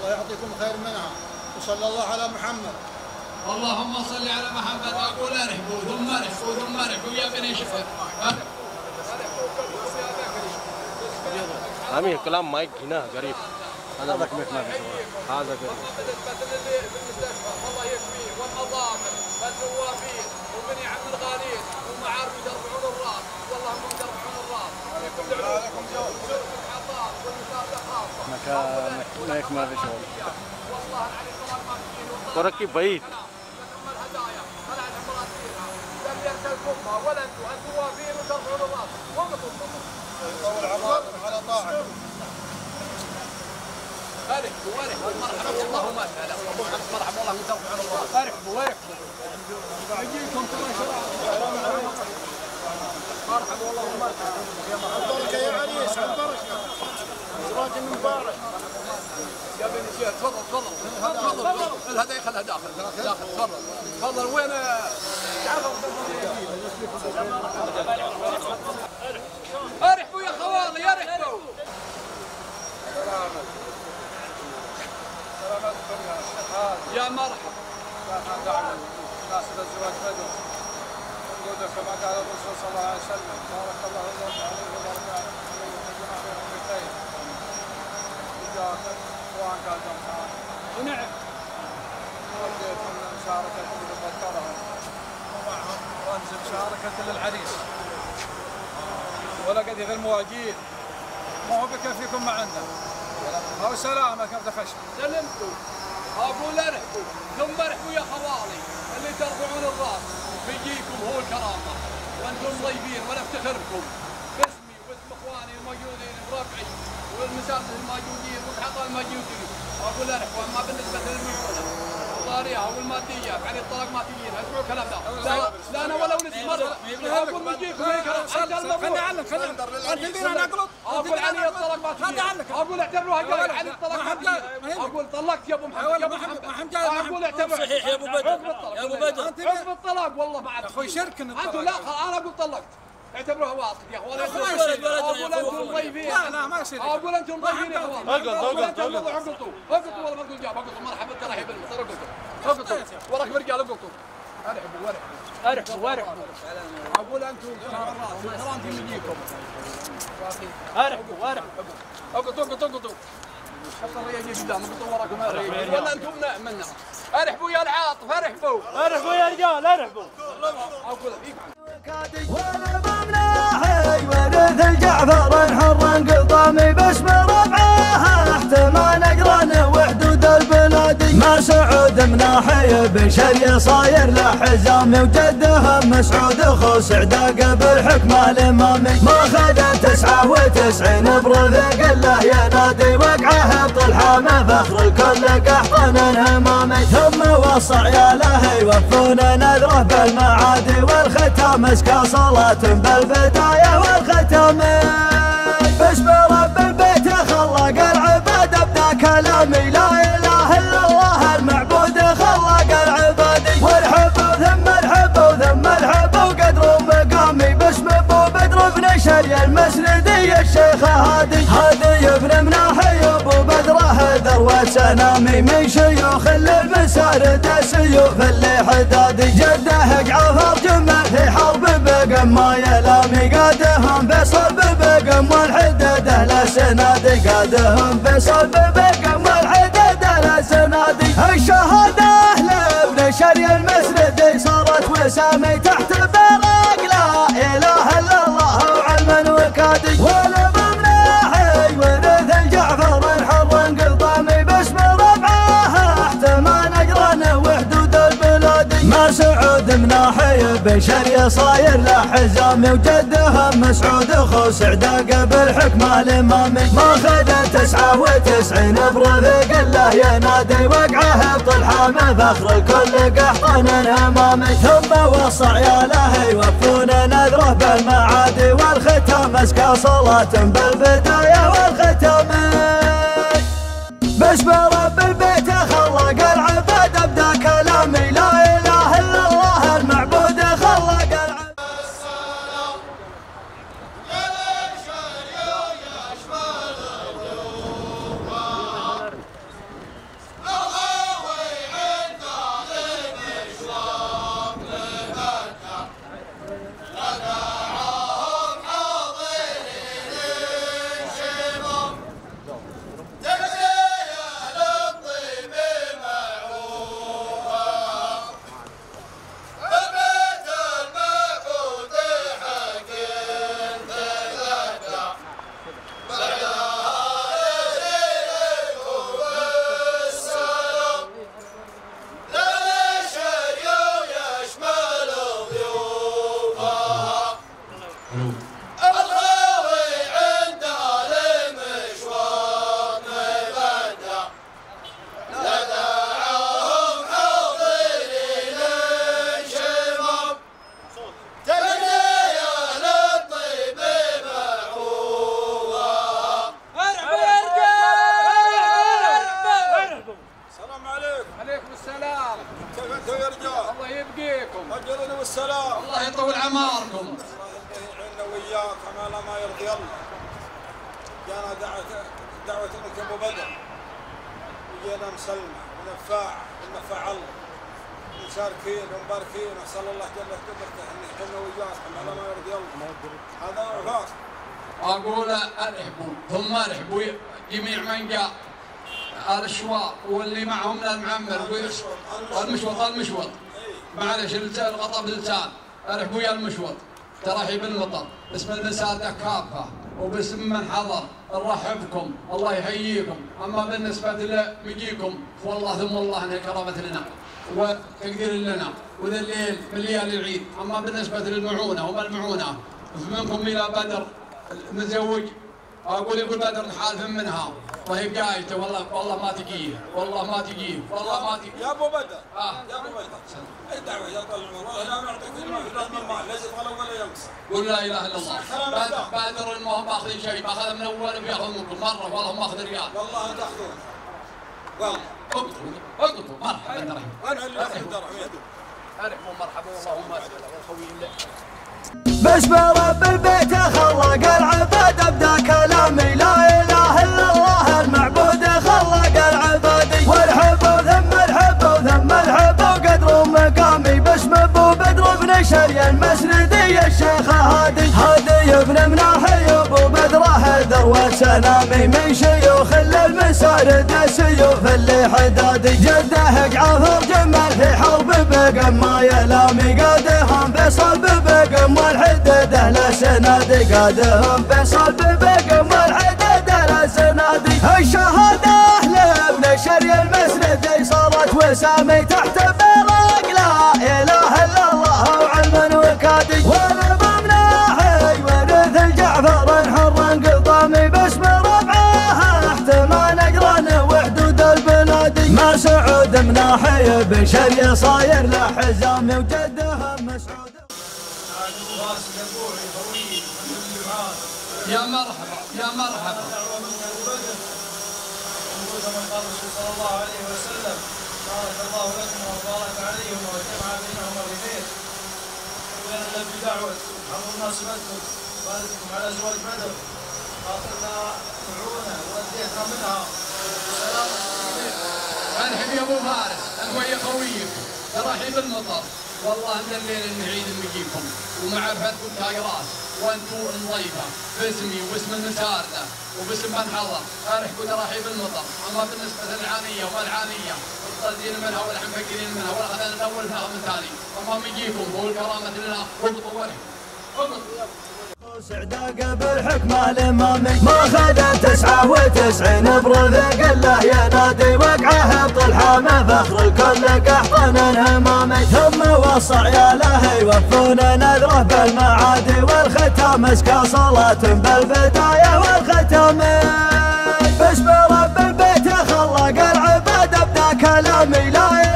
الله يعطيكم خير منها. وصلى الله على محمد. اللهم صل على محمد. أقول ارحبوا ثم ارحبوا ثم ارحبوا. يا بني شفر عمي كلام مايك هنا قريب هذا مايك مايك ما في. هذا قريب الله يكفيه والمظامر والنوابين وبني عبد الغالين ومعارف يرفعون الراس والله هم يرفعون الراس كل علوم العطاء والمسابقه خاصه مايك ما في شغل. تركي بعيد. ولا أنتم أنتم وافين وترفعون الراس وقفوا طول عمركم على طاعتكم ارحبوا ارحبوا مرحبا والله ما سهل مرحبا. والله من ترفعون الراس ارحبوا ارحبوا يجيكم كمان شراب مرحبا. والله مرحبا البركه يا عريس البركه زواج مبارك تفضل تفضل تفضل الهدايا خلها داخل داخل تفضل تفضل وين ارحبوا يا خوالي ارحبوا يا مرحبا. ناصر الزواج بدر ونقول كما قال الرسول صلى الله عليه وسلم بارك الله لك عليه وبارك عليه وجمعهم بخير ونعم وديت مشاركة بطلهم ومعهم رمز مشاركة للعريس ولا قد غير مواجيد ما هو بكفيكم معنا أو سلامك أبدا خشم سلمتوا أقول ارحبوا ثم ارحبوا يا خوالي اللي ترفعون الراس بيجيكم هو الكرامه وأنتم طيبين وأنا أفتخركم. باسمي واسم إخواني الموجودين وربعي والمسافر الموجودين والحطا الموجودين أقول ارحبوا اما بالنسبة للمعونه والضارية والمادية يعني الطلاق ماديين أسمعوا الكلام ده. لا, لا أنا ولا ولد مرة أقول بيجيكم هيك خلني عنك خلني عنك أنا اغلط أقول علي الطلاق ماديين أقول اعتبروها جاي علي الطلاق ماديين أقول طلقت يا أبو محمد يا أبو محمد. أقول اعتبر صحيح يا أبو بدر. يا أبو بدر. حب الطلاق والله ما عاد أخوي شرك إن أنتم لا أنا أقول طلقت اعتبروها واصل يا اخوان. ما يصير ولد أقول أنتم. ضيفين. لا لا ما يصير. أقول أنتم ضيفين يا أخوان. أقول أنتم اقعد. اقعدوا اقعدوا والله ما تقول جاب اقعدوا مرحبا ترحيب ترى اقعدوا اقعدوا وراك رجال اقعدوا ارحبوا ارحبوا أرحبوا ارحبوا أقول أنتم كرامتي يجيكم أرحبوا أرحبوا. اقعدوا اقعدوا اقعدوا حط الرياجي قدام اقعدوا وراكم الرياجي ولا أنتم منا أرحبوا يا العاطف أرحبوا. أرحبوا يا رجال أرحبوا. أقول الجعفر حرا قطامي باسم ربعه احتمال اقرن ما سعود مناحي بن شري صاير له حزامي وجده مسعود اخو سعداء بالحكم الامامي ما خذ تسعة وتسعين برفق الله ينادي وقعه بطلحة فخر الكل قحطان همامي ثم وصى عياله يوفون نذره بالمعادي والختام اسكى صلاة بالبداية والختام. باسم رب البيت خلق العباد ابدا كلامي الشيخ هادي هادي ابن مناحي أبو بدره ذروه سنامي من شيوخ للمسارد السيوف اللي حدادي جده جعفر جمل في حرب بقم ما يلامي قادهم فيصل ببقم والحدده لا سنادي قادهم فيصل ببقم والحدده لا سنادي. الشهاده لابن شري المسند صارت وسامي تحت برق سعود مناحي بشري صاير له حزامي وجدهم مسعود اخو سعده قبل حكم الامامي ما خذ تسعة وتسعين برفق الله ينادي وقعه بطلحة فخر الكل قحطان امامي ثم وصى عياله يوفون نذره بالمعادي والختام اسكى صلاة بالبداية والختام. باسم رب البيت أقول ارحبوا ثم ارحبوا جميع من جاء. الشواء واللي معهم المعمر والمشوط المشوط معلش اللسان الغطا باللسان ارحبوا يا المشوط. ترحيب المطر باسم المساعدة كافة وباسم من حضر. نرحبكم. الله يحييكم أما بالنسبة لمجيكم والله ثم الله انها كرامة لنا. وتقدير لنا. وذا الليل من ليالي العيد. أما بالنسبة للمعونة وما المعونة؟ منكم إلى بدر متزوج أقول يقول بدر حالف منها. وهي قايته والله والله ما تجيه والله ما تجيه والله ما تجيه يا أبو بدر. آه. يا أبو بدر. الدعوة يا طال العمر والله لا نعطيك كلمة في لازم المال ليس يبغى ولا يمس قول لا إله إلا الله. بدر ما هو ماخذ شيء ماخذ من أول بياخذ منكم. مرة والله ماخذ ريال. والله أنت اخذون والله اقطوا اقطوا مرحبا. وأنا اللي اخذ درهم ارحبوا مرحبا. اللهم اسال والخوي اللي باسم رب البيت خلق العباد أبدا كلامي لا إله إلا الله المعبود خلق العباد. والحب ثم الحب ثم الحب قدر مقامي باسم ابو بدر بن شري المسندي الشيخ هادي. هادي ابن مناحي أبو بدر هدر وسلامي من شيوخ المسارد سيوف اللي حدادي جده جعفر جمال في حرب بقم. ما يلامي قادهم فيصل ببقم والحدده لا سنادي. قادهم فيصل ببقم والحدده لا سنادي. الشهاده لابن شري المسند صارت وسامي تحت برق لا إله إلا الله وعلما وكادي الجعفر الحر قطامي باسم ربعه احتمى نقران وحدود البلاد ما سعود مناحي بشري صاير له حزامي وجدهم مسعود يا مرحبا يا مرحبا. صلى الله عليه وسلم بارك الله لكم وبارك عليهم وجمع بينهما بخير ولنا نلبي دعوة حضر بارككم على أزواج بدر. خاطرنا معونة وديتنا منها سلام ارحب يا أبو فارس انت ويا خويك ترحيب المطر والله إن الليل نعيد نجيكم ومعرفتكم تاج راس. وأنتم نضيفه باسمي وباسم المسارده وباسم من حضر. ارحبوا تراحيب المطر أما بالنسبة للعانية والعانية. الطردين منها والحنفكرين منها والاخذان الأول فيها من ثاني اما نجيكم هو الكرامه لله اضبطوا ورحبوا سعداء بالحكمة الإمامي. ما خذ تسعة وتسعين برفق الله ينادي وقعه بطلحة فخر الكل قحطان همامي ثم وصى عياله يوفون نذره بالمعادي والختام. اسكى صلاة بالبداية والختام. باسم رب البيت خلق العباد ابدا كلامي. لا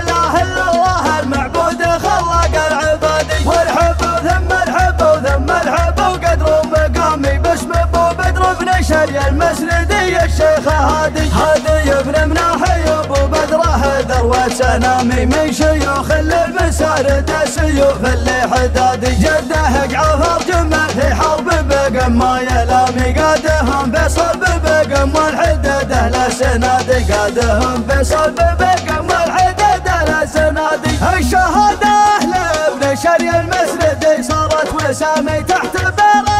المسندي الشيخ هادي. هادي ابن مناحي أبو بدره ذروه سنامي من شيوخ للمسارد سيوف اللي حدادي جده جعفر جمل في حرب بقم ما يلامي قادهم بصلب بقم والحدد أهل سنادي قادهم بصلب بقم والحدد أهل سنادي الشهاده أهل ابن شري المسندي صارت وسامي تحت برق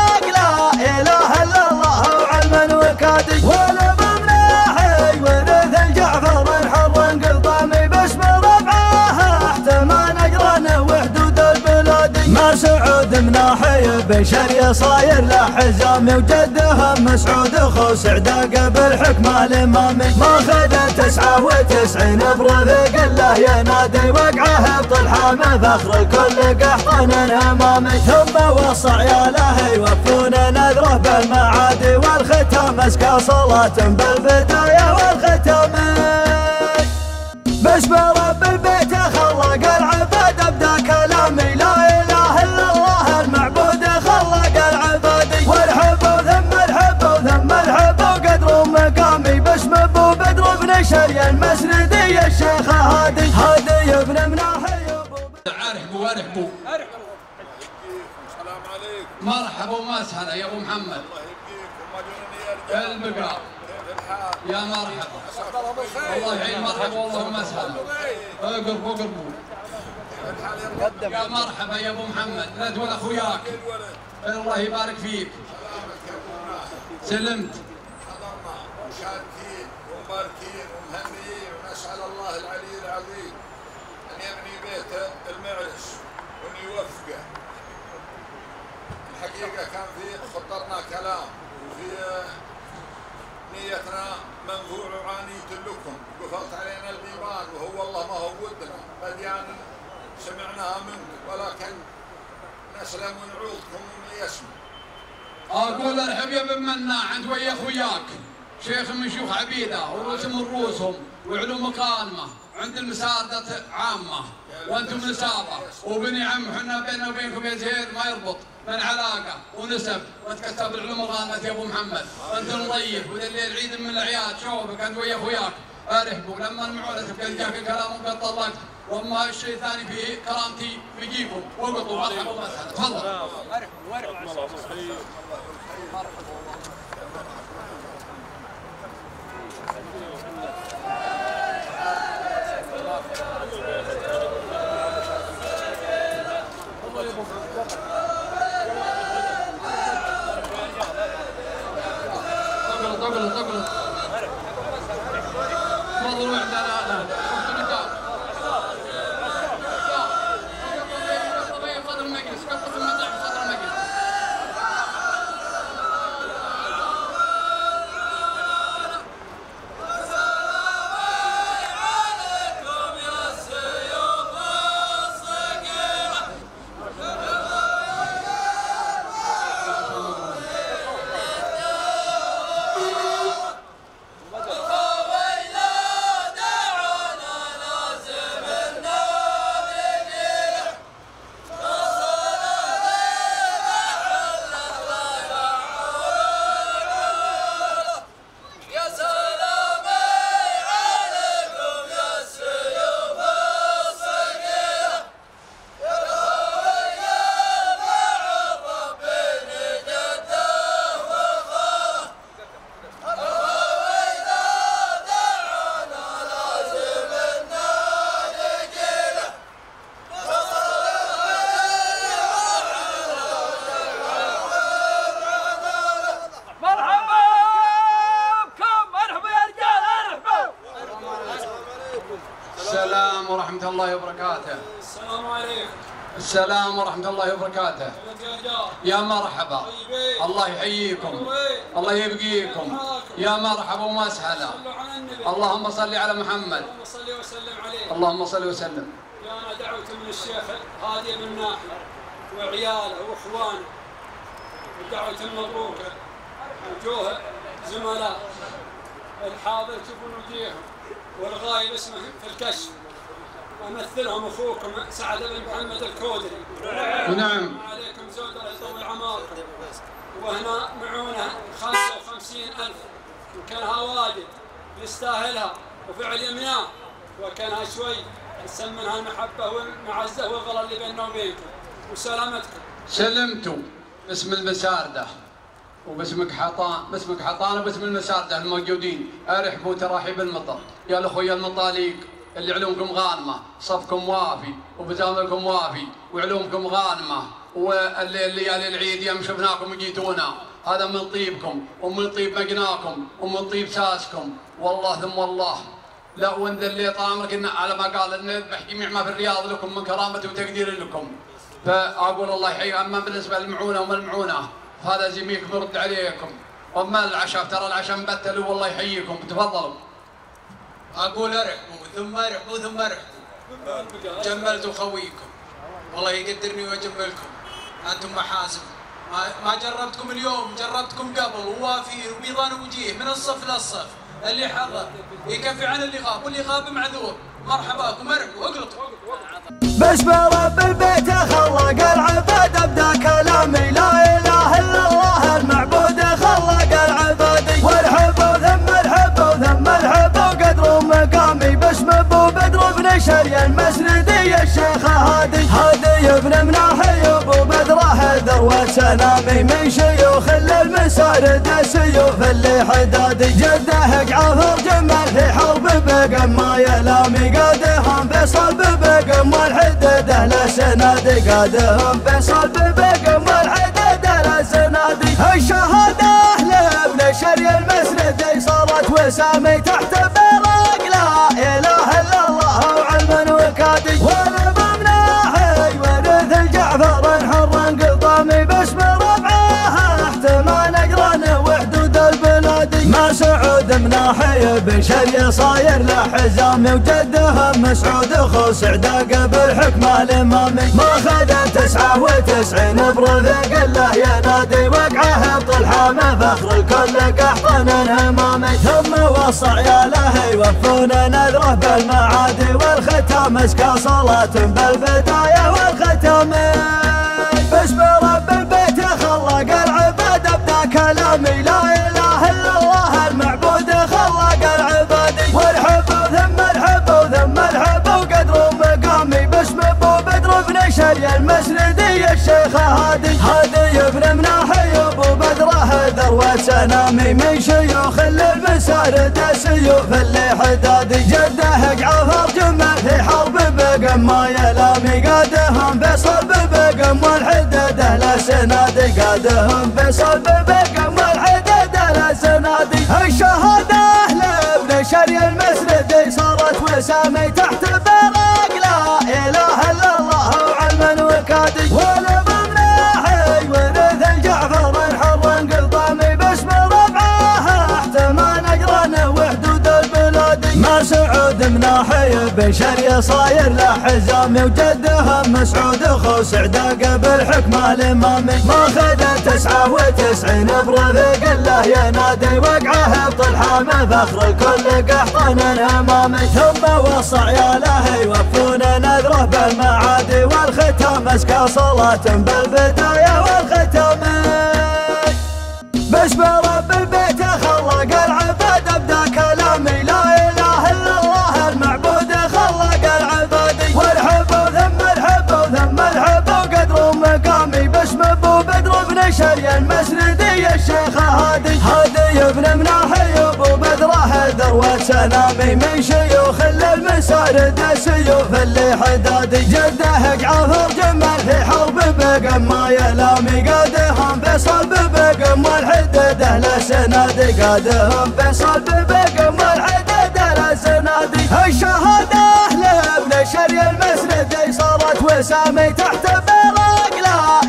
سعود مناحي بشري صاير له حزامي وجدهم مسعود اخو سعداق بالحكمه الامامي ما خذ تسعة وتسعين برفق الله ينادي وقعه بطلحة فخر الكل قحطان امامي ثم وصى عياله يوفون نذره بالمعادي والختام اسكى صلاة بالبداية والختام. باسم رب البيت بدر بن شري المسندي الشيخ هادي. هادي ابن مناحي ارحبوا ارحبوا السلام عليكم. مرحبا ومسهلا يا أبو محمد. البقاء يا مرحبا. الله يعين مرحبا والله مسهلا اقربوا اقربوا يا مرحبا يا أبو محمد. لا تقول أخوياك؟ الله يبارك فيك. سلمت. مشاركين ومباركين ومهنيين ونسأل الله العلي العظيم أن يبني بيته المعرس وأن يوفقه. الحقيقة كان في خطرنا كلام وفي نيتنا منفوع وعانية لكم. قفلت علينا البيبان وهو والله ما هو ودنا. بديان سمعناها منك. ولكن نسلم ونعوضكم ومن يسمع أقول ارحب يا ابن منا عند ويا أخوياك. شيخ من شيوخ عبيدة ورؤوس من رؤوسهم وعلوم مكانمه عند المساردة عامة وأنتم نسابة وبني عم حنا بيننا وبينكم يا زهير ما يربط من علاقة ونسب. وتكتب العلوم الغامة يا أبو محمد. وانت نضيف وذا الليل عيد من الأعياد شوفك أنت ويا أخوياك. ارحبوا لما المعولة قد جاك الكلام وقد طلقت. وأما الشيء الثاني في كرامتي بيجيكم. وقطوا مرحبا ومسهلا تفضل. اقلط ورحمة الله وبركاته. يا مرحبا. الله يحييكم. الله يبقيكم. يا مرحبا ومسهلا اللهم صل على محمد. اللهم صل وسلم. كان دعوة من الشيخ هادي بن ناحية وعياله واخوانه ودعوة مبروكة وجوه زملاء. الحاضر تشوفون وجيههم والغايب اسمه في الكشف. أمثلهم أخوكم سعد بن محمد الكودري. نعم. عليكم زود الله يطول عماركم وهنا معونه 55 ألف. وكانها واجد. يستاهلها. وفعل يمناه وكانها شوي. نسمنها المحبة والمعزة والغلا اللي بيننا وبينكم. وسلامتكم. سلمتوا باسم المساردة. وباسمك حطان باسمك حطان وباسم المساردة الموجودين. ارحبوا تراحيب المطر. يا الاخويا المطاليق. اللي علومكم غانمة صفكم وافي وبزاملكم وافي وعلومكم غانمة. والليالي العيد يوم شفناكم جيتونا هذا من طيبكم ومن طيب مجناكم ومن طيب ساسكم. والله ثم والله لا وان اللي طامرك إن على ما قال إن نذبح جميع ما في الرياض لكم من كرامة وتقدير لكم. فأقول الله يحيي أما بالنسبة للمعونة وما المعونة فهذا زميلكم يرد عليكم. واما العشاء ترى العشاء مبتل والله يحييكم. تفضلوا. أقول ارحبوا ثم ارحبوا ثم ارحبوا جملت خويكم. والله يقدرني ويجملكم أنتم محاسن ما, جربتكم اليوم جربتكم قبل. ووافير وبيضان وجيه. من الصف للصف اللي حضر. يكفي عن اللي غاب واللي غاب معذور. مرحباكم ارحبوا اقلطوا. باسم رب البيت خلق العباد ابدا كلامي لا إله إلا الله. بدر بن شري المسندي الشيخ هادي. هادي ابن مناحي أبو بدر ذروه سلامي من شيوخ المسارد السيوف اللي حدادي جده جعفر جمال في حرب بقم ما يلامي قادهم فيصل والحدد أهل سنادي قادهم فيصل والحدد أهل سنادي الشهاده لابن شري المسندي صارت وسامي تحت براق بن شري صاير له حزامي مسعود اخو سعده قبل حكم الامامي ما خذ تسعة وتسعين برفق الله ينادي وقعه بطلحة فخر الكل قحطنا امامي ثم وصى عياله يوفون نذره بالمعادي والختام اسكى صلاة بالبداية والختام. باسم رب البيت خلق العباد ابدا كلامي شري المسندي الشيخ هادي. هادي ابن مناحي أبو بدره ذروه سنامي من شيوخ المسارد السيوف اللي حدادي جده جعفر جمل في حرب بقم ما يلامي قادهم فيصل ببقم والحدد أهل سنادي قادهم فيصل ببقم والحدد أهل سنادي الشهاده لابن شري المسندي صارت وسامي تحت براق وكادي مناحي بن شري صاير له حزامي وجده مسعود سعده قبل حكم الامامي ما خذ تسعة وتسعين برفق الله ينادي وقعه بطلحه فخر الكل قحطنا امامي ثم وصى عياله يوفون نذره بالمعادي والختام اسكى صلاة بالبداية والختام. باسم رب البيت خلق العباد شري المسندي الشيخ هادي. هادي ابن مناحي أبو بدره ذروه سلامي من شيوخ المسارد السيوف اللي حدادي. جده جعفر جمل في حرب بقم ما يلامي قادهم فيصل ببقم والحدد أهل سنادي. قادهم فيصل ببقم والحدد أهل سنادي. الشهاده لابن وسامي تحت برق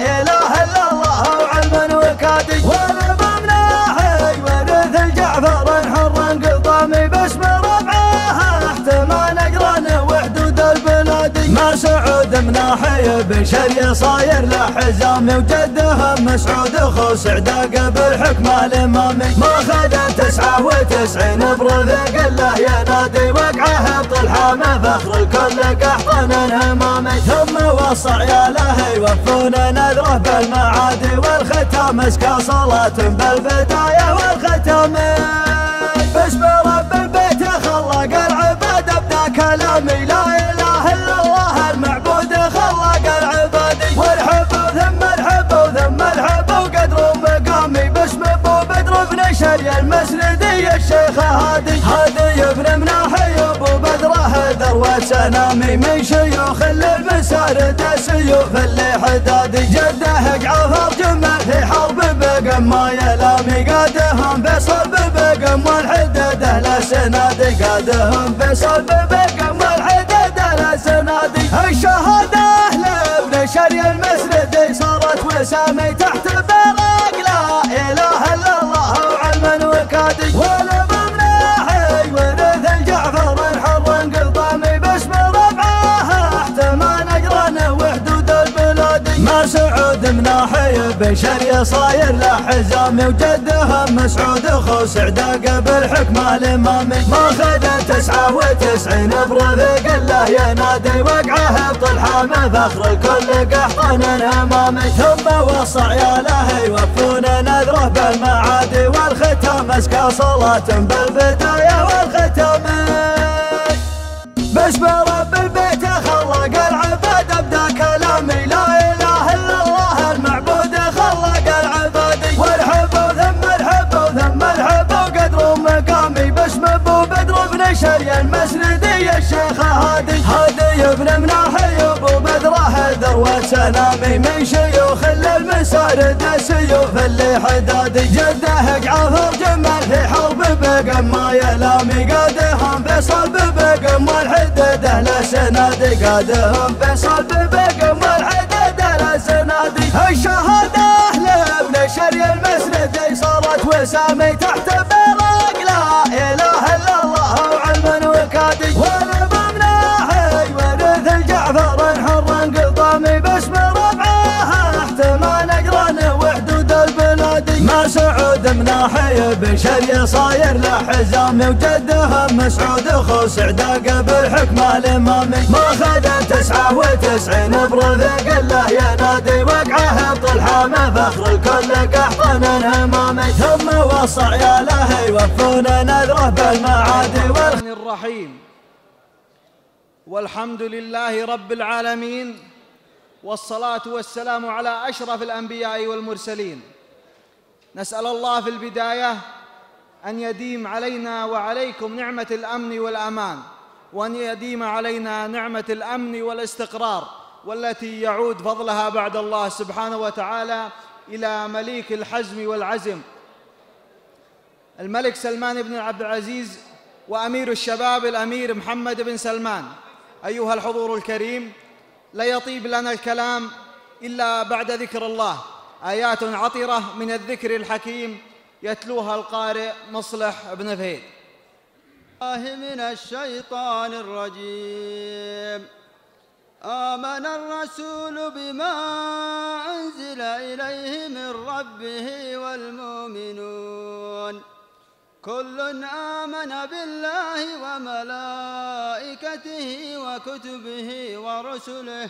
لا اله الا الله وعلم وكادي بن شري صاير له حزامي وجده مسعود اخو سعداق بالحكم الامامي ما خدم تسعة وتسعين برفق الله ينادي وقعه بطلحة فخر الكل قحطان همامي ثم وصى عياله يوفون نذره بالمعادي والختام اسكى صلاة بالبداية والختام. باسم رب البيت خلق العباد ابدا كلامي الشيخ هادي هادي ابن مناحي أبو بدره ذروه سنامي من شيوخ المسارد سيوف اللي حدادي جده جعفر جمل في حرب بقم ما يلامي قادهم فيصل ببقم والحدد أهل سنادي. قادهم فيصل ببقم والحدد أهل سنادي. الشهاده لابن شري المسندي صارت وسامي تحت بن شري صاير له حزامي وجده مسعود اخو سعداق بالحكم الامامي. ما خدم تسعة وتسعين برفق الله ينادي وقعه بطلحة فخر الكل قحطان امامي ثم وصى عياله يوفون نذره بالمعادي والختام اسكى صلاة بالبداية والختام. باسم رب المسندي الشيخ هادي. هادي بن مناحي أبو بدره ذروه سلامي من شيوخ المسارد سيوف اللي حدادي. جده جعفر جمل في حرب بقم. ما يلامي قادهم فيصل ببقم والحدد أهل سنادي قادهم فيصل ببقم والحدد أهل سنادي الشهاده لابن شري المسندي صارت وسامي تحت برق مناحي بن شري صاير له حزامي وجده مسعود اخو سعداق بالحكم الامامي ما خدم تسعة وتسعين برفق الله ينادي وقعه بطلحة فخر الكل قحطان همامي ثم وصى عياله يوفون نذره بالمعادي والخ الرحيم. والحمد لله رب العالمين والصلاة والسلام على أشرف الأنبياء والمرسلين. نسأل الله في البداية أن يديم علينا وعليكم نعمة الأمن والأمان وأن يديم علينا نعمة الأمن والاستقرار والتي يعود فضلها بعد الله سبحانه وتعالى إلى مليك الحزم والعزم. الملك سلمان بن عبد العزيز وأمير الشباب الأمير محمد بن سلمان. أيها الحضور الكريم لا يطيب لنا الكلام إلا بعد ذكر الله. آيات عطرة من الذكر الحكيم يتلوها القارئ مصلح بن فهيد الله من الشيطان الرجيم. آمن الرسول بما أنزل إليه من ربه والمؤمنون. كل آمن بالله وملائكته وكتبه ورسله.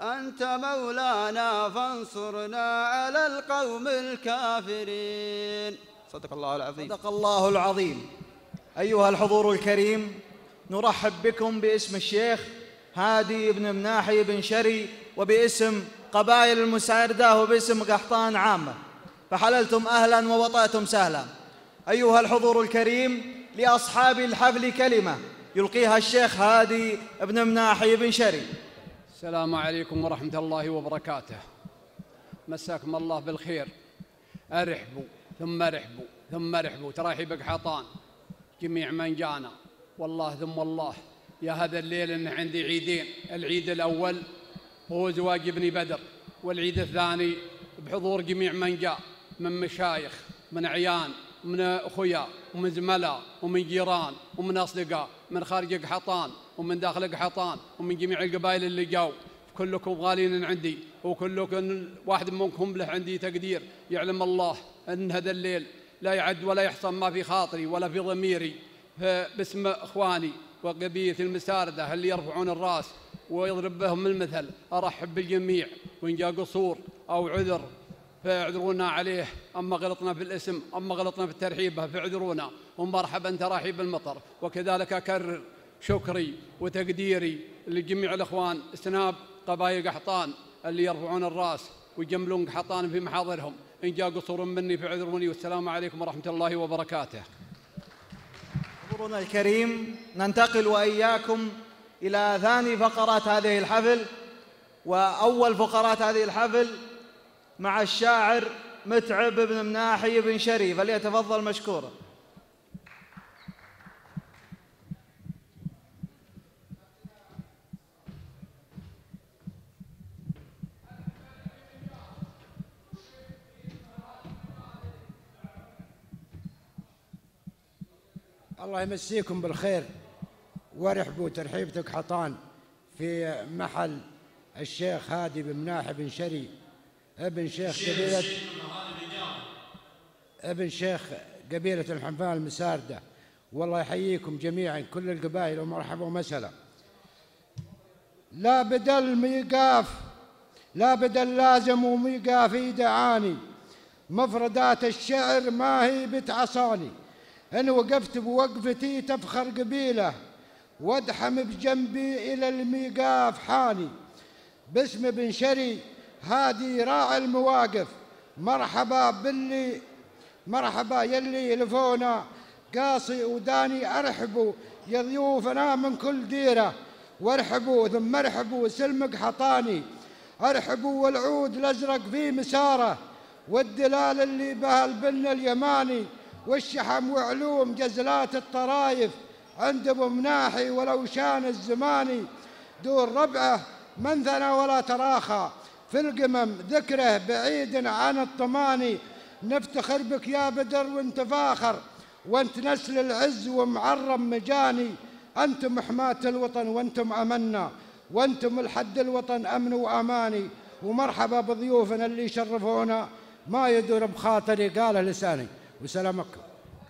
أنت مولانا فانصرنا على القوم الكافرين. صدق الله العظيم. صدق الله العظيم. أيها الحضور الكريم نرحب بكم باسم الشيخ هادي بن مناحي بن شري وباسم قبائل المساردة وباسم قحطان عامة. فحللتم أهلا ووطأتم سهلا. أيها الحضور الكريم لأصحاب الحفل كلمة يلقيها الشيخ هادي بن مناحي بن شري. السلام عليكم ورحمة الله وبركاته. مساكم الله بالخير. أرحبوا ثم رحبوا ثم رحبوا. ترحيب حطان. جميع من جانا. والله ثم والله يا هذا الليل إن عندي عيدين. العيد الأول هو زواج ابن بدر. والعيد الثاني بحضور جميع من جاء. من مشايخ من عيان من أخويا ومن زملاء ومن جيران ومن أصدقاء. من خارج قحطان ومن داخل قحطان ومن جميع القبائل اللي جاوا. كلكم غالين عندي وكلكم واحد منكم له عندي تقدير. يعلم الله أن هذا الليل لا يعد ولا يحصى ما في خاطري ولا في ضميري. باسم إخواني وقبيلة المساردة اللي يرفعون الرأس ويضرب بهم المثل؟ أرحب بالجميع وإن جاء قصور أو عذر فاعذرونا عليه. أما غلطنا في الاسم أما غلطنا في الترحيب فاعذرونا. ومرحبا تراحيب المطر وكذلك أكرر شكري وتقديري لجميع الإخوان استناب قبائل قحطان اللي يرفعون الرأس ويجملون قحطان في محاضرهم. إن جاء قصور مني فاعذروني والسلام عليكم ورحمة الله وبركاته. حضورنا الكريم ننتقل وإياكم إلى ثاني فقرات هذه الحفل. وأول فقرات هذه الحفل مع الشاعر متعب بن مناحي بن شريف فليتفضل مشكورا. الله يمسيكم بالخير. ورحبوا ترحيبتك حطان في محل الشيخ هادي بن مناحي بن شري. ابن شيخ قبيلة ابن شيخ قبيلة الحنفان المساردة. والله يحييكم جميعا كل القبائل ومرحبا ومسهلا لا بدل ميقاف لا بدل لازم وميقاف دعاني مفردات الشعر ما هي بتعصاني. إن وقفت بوقفتي تفخر قبيلة وأدحم بجنبي إلى الميقاف حاني باسم بن شري هادي راعي المواقف. مرحبا باللي مرحبا يلي يلفونا. قاصي وداني أرحبوا يا ضيوفنا من كل ديرة. وارحبوا ثم ارحبوا سلمك حطاني. ارحبوا والعود الأزرق في مساره. والدلال اللي بها البن اليماني. والشحم وعلوم جزلات الطرايف عند أبو مناحي ولو شان الزماني. دور ربعه من ثنى ولا تراخى. في القمم ذكره بعيد عن الطماني. نفتخر بك يا بدر وانت فاخر. وانت نسل العز ومعرم مجاني. أنتم حماة الوطن وأنتم أمنا. وأنتم الحد الوطن أمن وأماني. ومرحبا بضيوفنا اللي يشرفونا. ما يدور بخاطري قال لساني. وسلامكم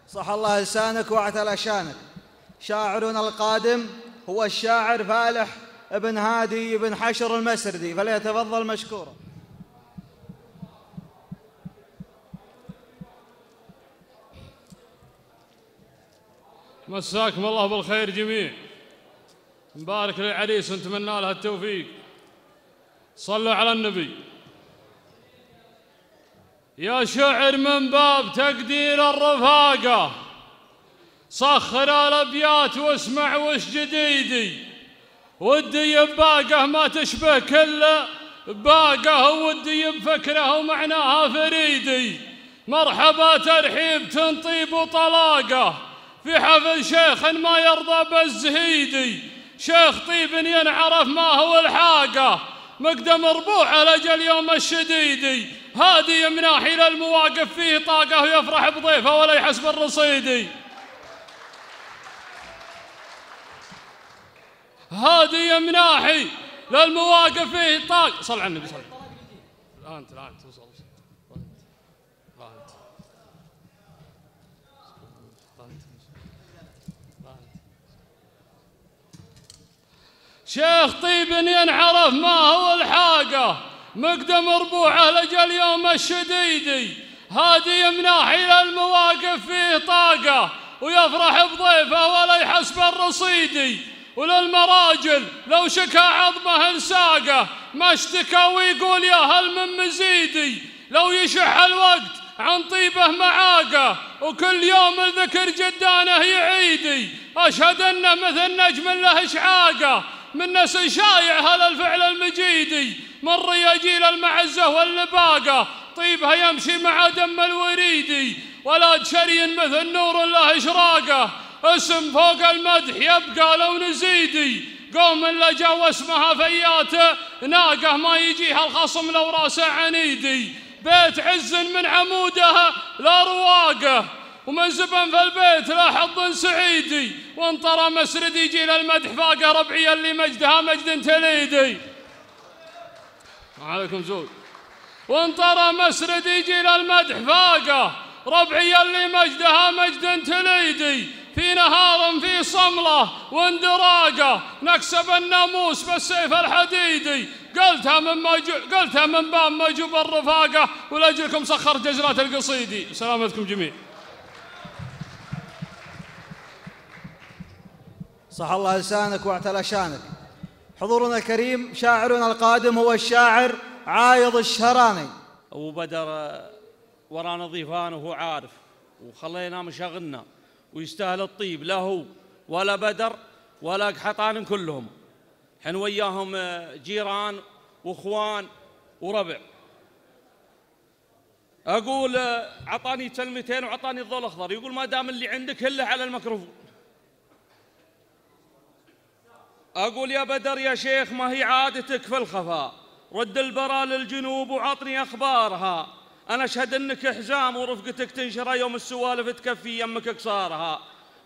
صح الله لسانك واعتلى شانك. شاعرنا القادم هو الشاعر فالح ابن هادي بن حشر المسردي فليتفضل مشكورا. مساكم الله بالخير جميع. نبارك للعريس ونتمنى لها التوفيق. صلوا على النبي. يا شعر من باب تقدير الرفاقة. صخر الأبيات واسمع وش جديدي. ودي بباقه ما تشبه كل باقه ودي بفكره ومعناها فريدي. مرحبا ترحيب تنطيب وطلاقة. في حفل شيخ ما يرضى بالزهيدي شيخ طيب ينعرف ما هو الحاقة. مقدم ربوع لجل يوم الشديدي. هادي يمناحي للمواقف فيه طاقة ويفرح بضيفه ولا يحسب الرصيدي هادي يمناحي للمواقف فيه طاق صل على النبي صل الان الان توصل شيخ طيب ينعرف ما هو الحاجة مقدم ربوعه لجل يوم الشديدي هادي يمناح إلى المواقف فيه طاقة ويفرح بضيفه ولا يحس بالرصيدي وللمراجل لو شكى عظمه انساقه ما اشتكى ويقول يا هل من مزيدي لو يشح الوقت عن طيبه معاقه وكل يوم الذكر جدانه يعيدي أشهد انه مثل نجم له إشعاقه من نسل شايع هذا الفعل المجيدي من رياجيل المعزة واللباقه طيبها يمشي مع دم الوريدي ولاد شري مثل نور له إشراقة. اسم فوق المدح يبقى لو نزيدي قوم لجا واسمها فياته ناقة ما يجيها الخصم لو راسه عنيدي بيت عز من عمودها لا رواقه ومن زبن في البيت لا حظ سعيدي وانطرى مسرد يجي للمدح فاقه ربعي اللي مجدها مجد تليدي عليكم زود وانطرى مسرد يجي للمدح فاقه ربعي اللي مجدها مجد تليدي. في نهار في صملة واندراقة نكسب الناموس بالسيف الحديدي. قلتها من ما قلتها من باب ما جب الرفاقة ولأجلكم سخرت جزرات القصيدي. سلامتكم جميع. صح الله لسانك واعتلى شانك. حضورنا الكريم شاعرنا القادم هو الشاعر عايض الشهراني. أبو بدر ورانا ضيفان وهو عارف وخلينا مشغلنا ويستاهل الطيب لا هو ولا بدر ولا قحطان كلهم. حن وياهم جيران واخوان وربع. أقول عطاني كلمتين وعطاني الضوء الأخضر يقول ما دام اللي عندك هله على الميكروفون. أقول يا بدر يا شيخ ما هي عادتك في الخفاء؟ رد البرا للجنوب وعطني أخبارها. أنا أشهد إنك حزام ورفقتك تنشرها يوم السوالف تكفي يمك قصارها.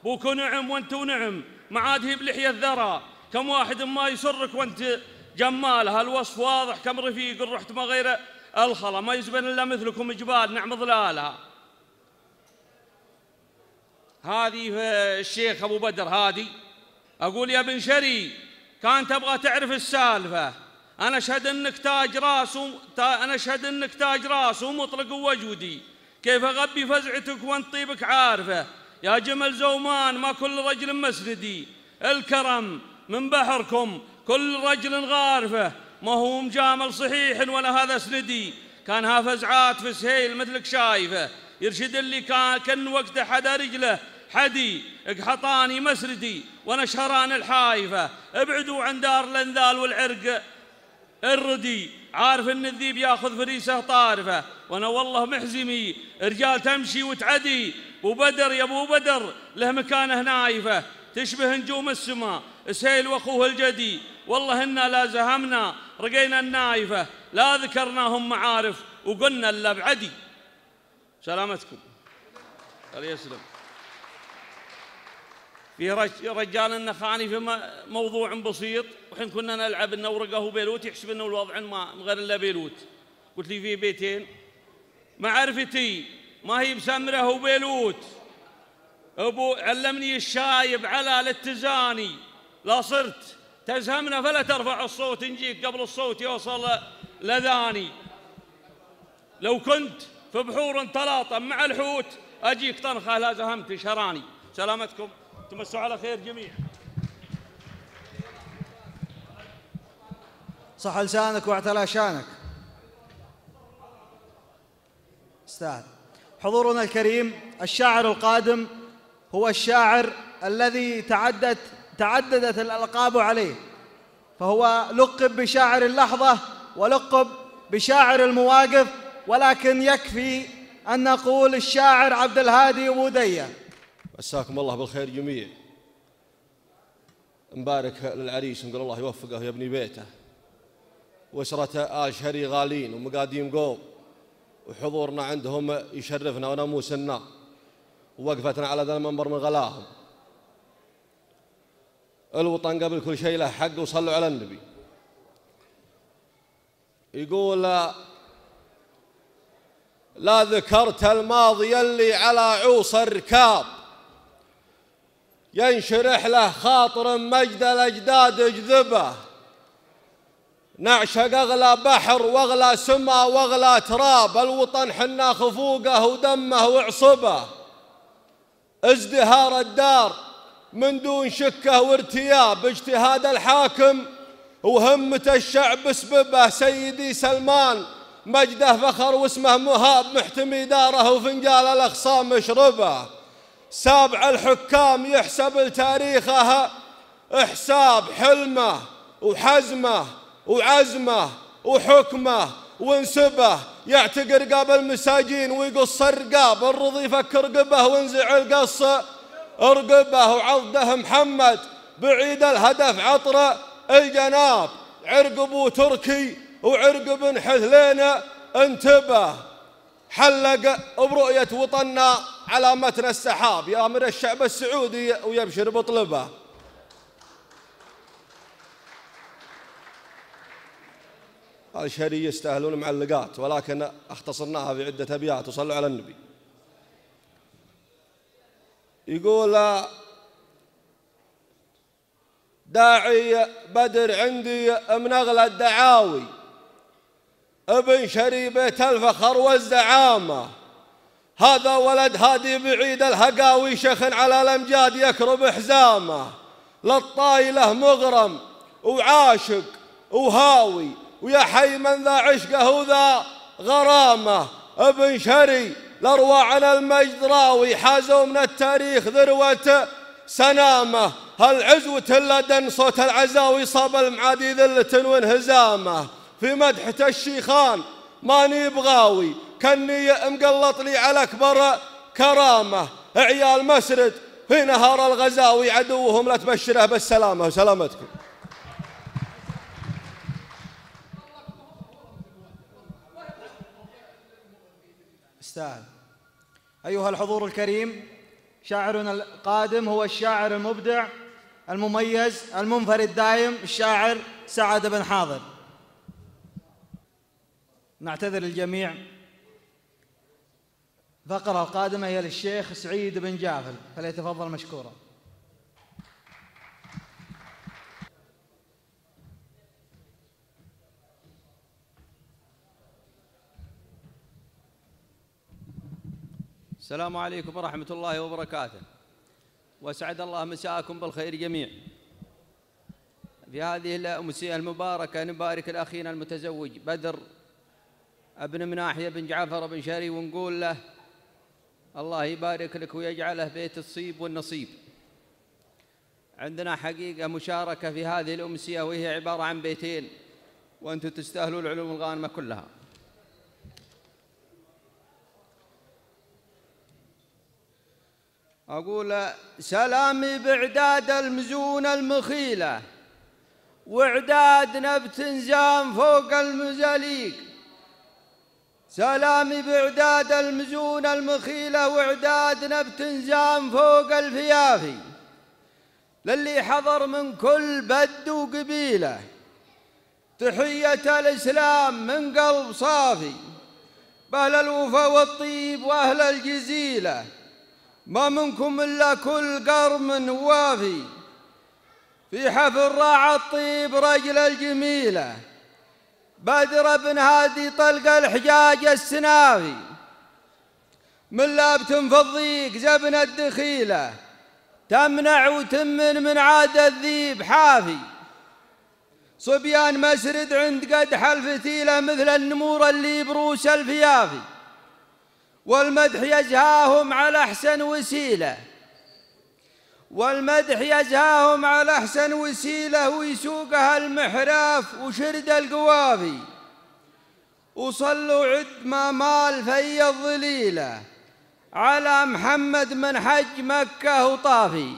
بوك نعم وانت ونعم ما عاد هي بلحية الذرى. كم واحد ما يسرك وأنت جمالها الوصف واضح؟ كم رفيق رحت ما غير الخلا. ما يزبن إلا مثلكم جبال نعم ظلالها هذه الشيخ أبو بدر هادي. أقول يا بن شري كان تبغى تعرف السالفة. أنا أشهد إنك تاج راس أنا أشهد إنك تاج راس ومطلق ووجودي. كيف أغبي فزعتك وأنت طيبك عارفة. يا جمل زومان ما كل رجل مسندي الكرم من بحركم كل رجل غارفة. ما هو مجامل صحيح ولا هذا سندي كان ها فزعات في سهيل مثلك شايفة. يرشد اللي كان كان وقته حدا رجله حدي اقحطاني مسردي وأنا شهران الحايفة. ابعدوا عن دار الأنذال والعرق. الردي عارف إن الذيب ياخذ فريسة طارفة. وأنا والله محزمي رجال تمشي وتعدي. وبدر يا أبو بدر له مكانه نايفة. تشبه نجوم السماء سهيل وأخوه الجدي. والله إنا لا زهمنا رقينا النايفة. لا ذكرناهم معارف وقلنا الا بعدي سلامتكم. الله يسلم في رجال النخاني في موضوع بسيط. وحين كنا نلعب إنه ورقه بيلوت يحسب إنه الوضع ما غير إلا بيلوت قلت لي في بيتين. معرفتي ما هي بسمره وبيلوت أبو علمني الشايب على الاتزاني. لا صرت. تزهمنا فلا ترفع الصوت نجيك قبل الصوت يوصل لذاني. لو كنت في بحور تلاطم مع الحوت أجيك طنخة لا زهمت شراني. سلامتكم. تمسوا على خير جميع. صح لسانك واعتلى شانك. أستاذ. حضورنا الكريم الشاعر القادم هو الشاعر الذي تعدت تعددت الألقاب عليه. فهو لقب بشاعر اللحظة ولقب بشاعر المواقف ولكن يكفي أن نقول الشاعر عبد الهادي وديه مساكم الله بالخير جميع. مبارك للعريس نقول الله يوفقه يبني بيته. واسرته اشهري غالين ومقاديم قوم. وحضورنا عندهم يشرفنا وناموسنا. ووقفتنا على ذا المنبر من غلاهم. الوطن قبل كل شيء له حق وصلوا على النبي. لا ذكرت الماضي اللي على عوص الركاب ينشرح له خاطر مجد الأجداد اجذبه نعشق أغلى بحر وأغلى سما وأغلى تراب الوطن حنا خفوقه ودمه وعصبه. ازدهار الدار من دون شكه وارتياب اجتهاد الحاكم وهمة الشعب سببه سيدي سلمان مجده فخر واسمه مهاب محتمي داره وفنجال الأخصام يشربه سابع الحكام يحسب لتاريخه حساب حلمه وحزمه وعزمه وحكمه وانسبه يعتق رقاب المساجين ويقص الرقاب الرضي يفكر قبه وانزع القص ارقبه وعضده محمد بعيد الهدف عطره الجناب. عرقب تركي وعرقب حثلينا انتبه حلق برؤية وطننا على متن السحاب. يا أمر الشعب السعودي ويبشر بطلبه. شهري يستاهلون معلقات ولكن اختصرناها في عدة أبيات وصلوا على النبي. يقول داعي بدر عندي من أغلى الدعاوي ابن شريبة الفخر والزعامة. هذا ولد هادي بعيد الهقاوي شخ على الأمجاد يكرب حزامه للطايلة مغرم وعاشق وهاوي ويا حي من ذا عشقه وذا غرامة. ابن شري لأرواعنا المجد راوي حازوا من التاريخ ذروة سنامة. هالعزوة اللدن صوت العزاوي صاب المعادي ذلة وانهزامه. في مدحة الشيخان ماني بغاوي كني مقلط لي على أكبر كرامة عيال مسرد في نهار الغزاوي عدوهم لا تبشره بالسلامة وسلامتكم. استاهل أيها الحضور الكريم شاعرنا القادم هو الشاعر المبدع المميز المنفرد دايم الشاعر سعد بن حاضر. نعتذر الجميع الفقرة القادمة هي للشيخ سعيد بن جافل فليتفضل مشكورا. السلام عليكم ورحمة الله وبركاته. وسعد الله مساءكم بالخير جميع في هذه الأمسية المباركة نبارك لأخينا المتزوج بدر ابن مناحية بن جعفر بن شري ونقول له الله يبارك لك ويجعله بيت الصيب والنصيب. عندنا حقيقة مشاركة في هذه الأمسية وهي عبارة عن بيتين وأنتم تستاهلوا العلوم الغانمة كلها. أقول سلامي بعداد المزون المخيلة وعداد نبت زام فوق المزاليق سلامي بعداد المزون المخيلة وعداد نبت زام فوق الفيافي للي حضر من كل بد وقبيلة. تحية الإسلام من قلب صافي. بأهل الوفا والطيب وأهل الجزيلة. ما منكم إلا كل قرم وافي. في حفل راعى الطيب رجل الجميلة. بدر بن هادي طلق الحجاج السنافي من لابت في الضيق زبن الدخيلة تمنع وتمن من عاد الذيب حافي. صبيان مسرد عند قدح الفتيلة مثل النمور اللي بروس الفيافي. والمدح يزهاهم على أحسن وسيلة. والمدح يزهاهم على أحسن وسيلة ويسوقها المحراف وشرد القوافي. وصلوا عد ما مال في الظليلة على محمد من حج مكة وطافي.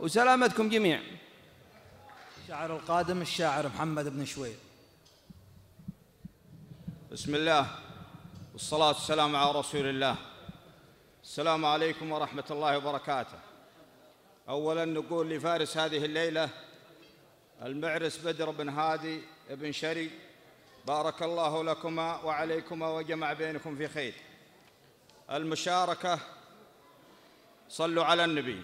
وسلامتكم جميع. الشاعر القادم الشاعر محمد بن شوير بسم الله والصلاة والسلام على رسول الله. السلام عليكم ورحمة الله وبركاته. أولا نقول لفارس هذه الليلة المعرس بدر بن هادي بن شري بارك الله لكما وعليكما وجمع بينكم في خير. المشاركة صلوا على النبي.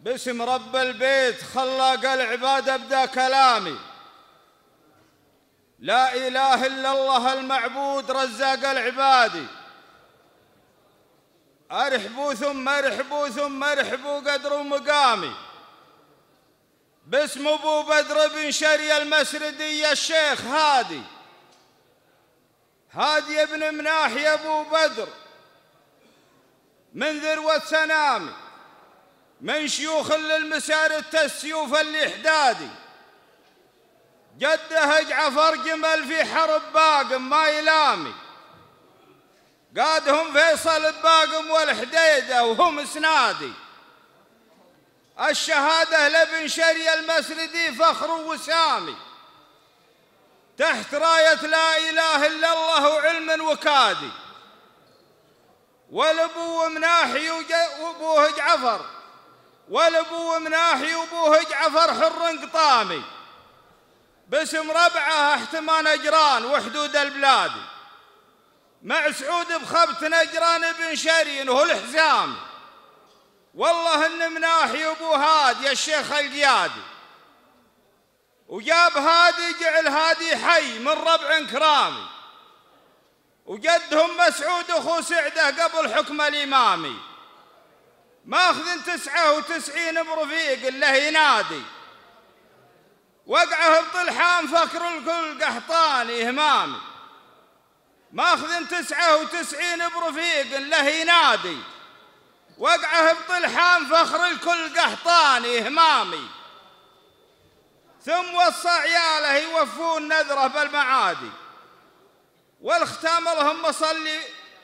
باسم رب البيت خلاق العباد ابدا كلامي. لا إله إلا الله المعبود رزاق العباد. أرحبوا ثم أرحبوا ثم أرحبوا قدر مقامي. باسم أبو بدر بن شري المسردي الشيخ هادي. هادي ابن مناحي أبو بدر. من ذروة سنامي. من شيوخ للمسارد السيوف الإحدادي. جده جعفر جمل في حرب باقم ما يلامي قادهم فيصل باقم والحديدة وهم سنادي. الشهادة لابن شري المسردي فخر وسامي. تحت راية لا إله إلا الله وعلم وكادي. والأبو مناحي وأبوه جعفر. والابو مناحي وأبوه جعفر حر قطامي. باسم ربعة احتمى نجران وحدود البلاد. مع سعود بخبت نجران بن شرين وهو الحزام. والله إن مناحي أبو هادي الشيخ القيادي. وجاب هادي جعل هادي حي من ربع كرامي. وجدهم مسعود أخو سعدة قبل حكم الإمامي. ماخذ تسعة وتسعين برفيق اللي ينادي. وقعه بطلحان فكر الكل قحطاني همامي ماخذ تسعة وتسعين برفيق اللي ينادي. وقعه بطلحان فخر الكل قحطاني همامي ثم وصى عياله يوفون نذره بالمعادي. والختام لهم مصلي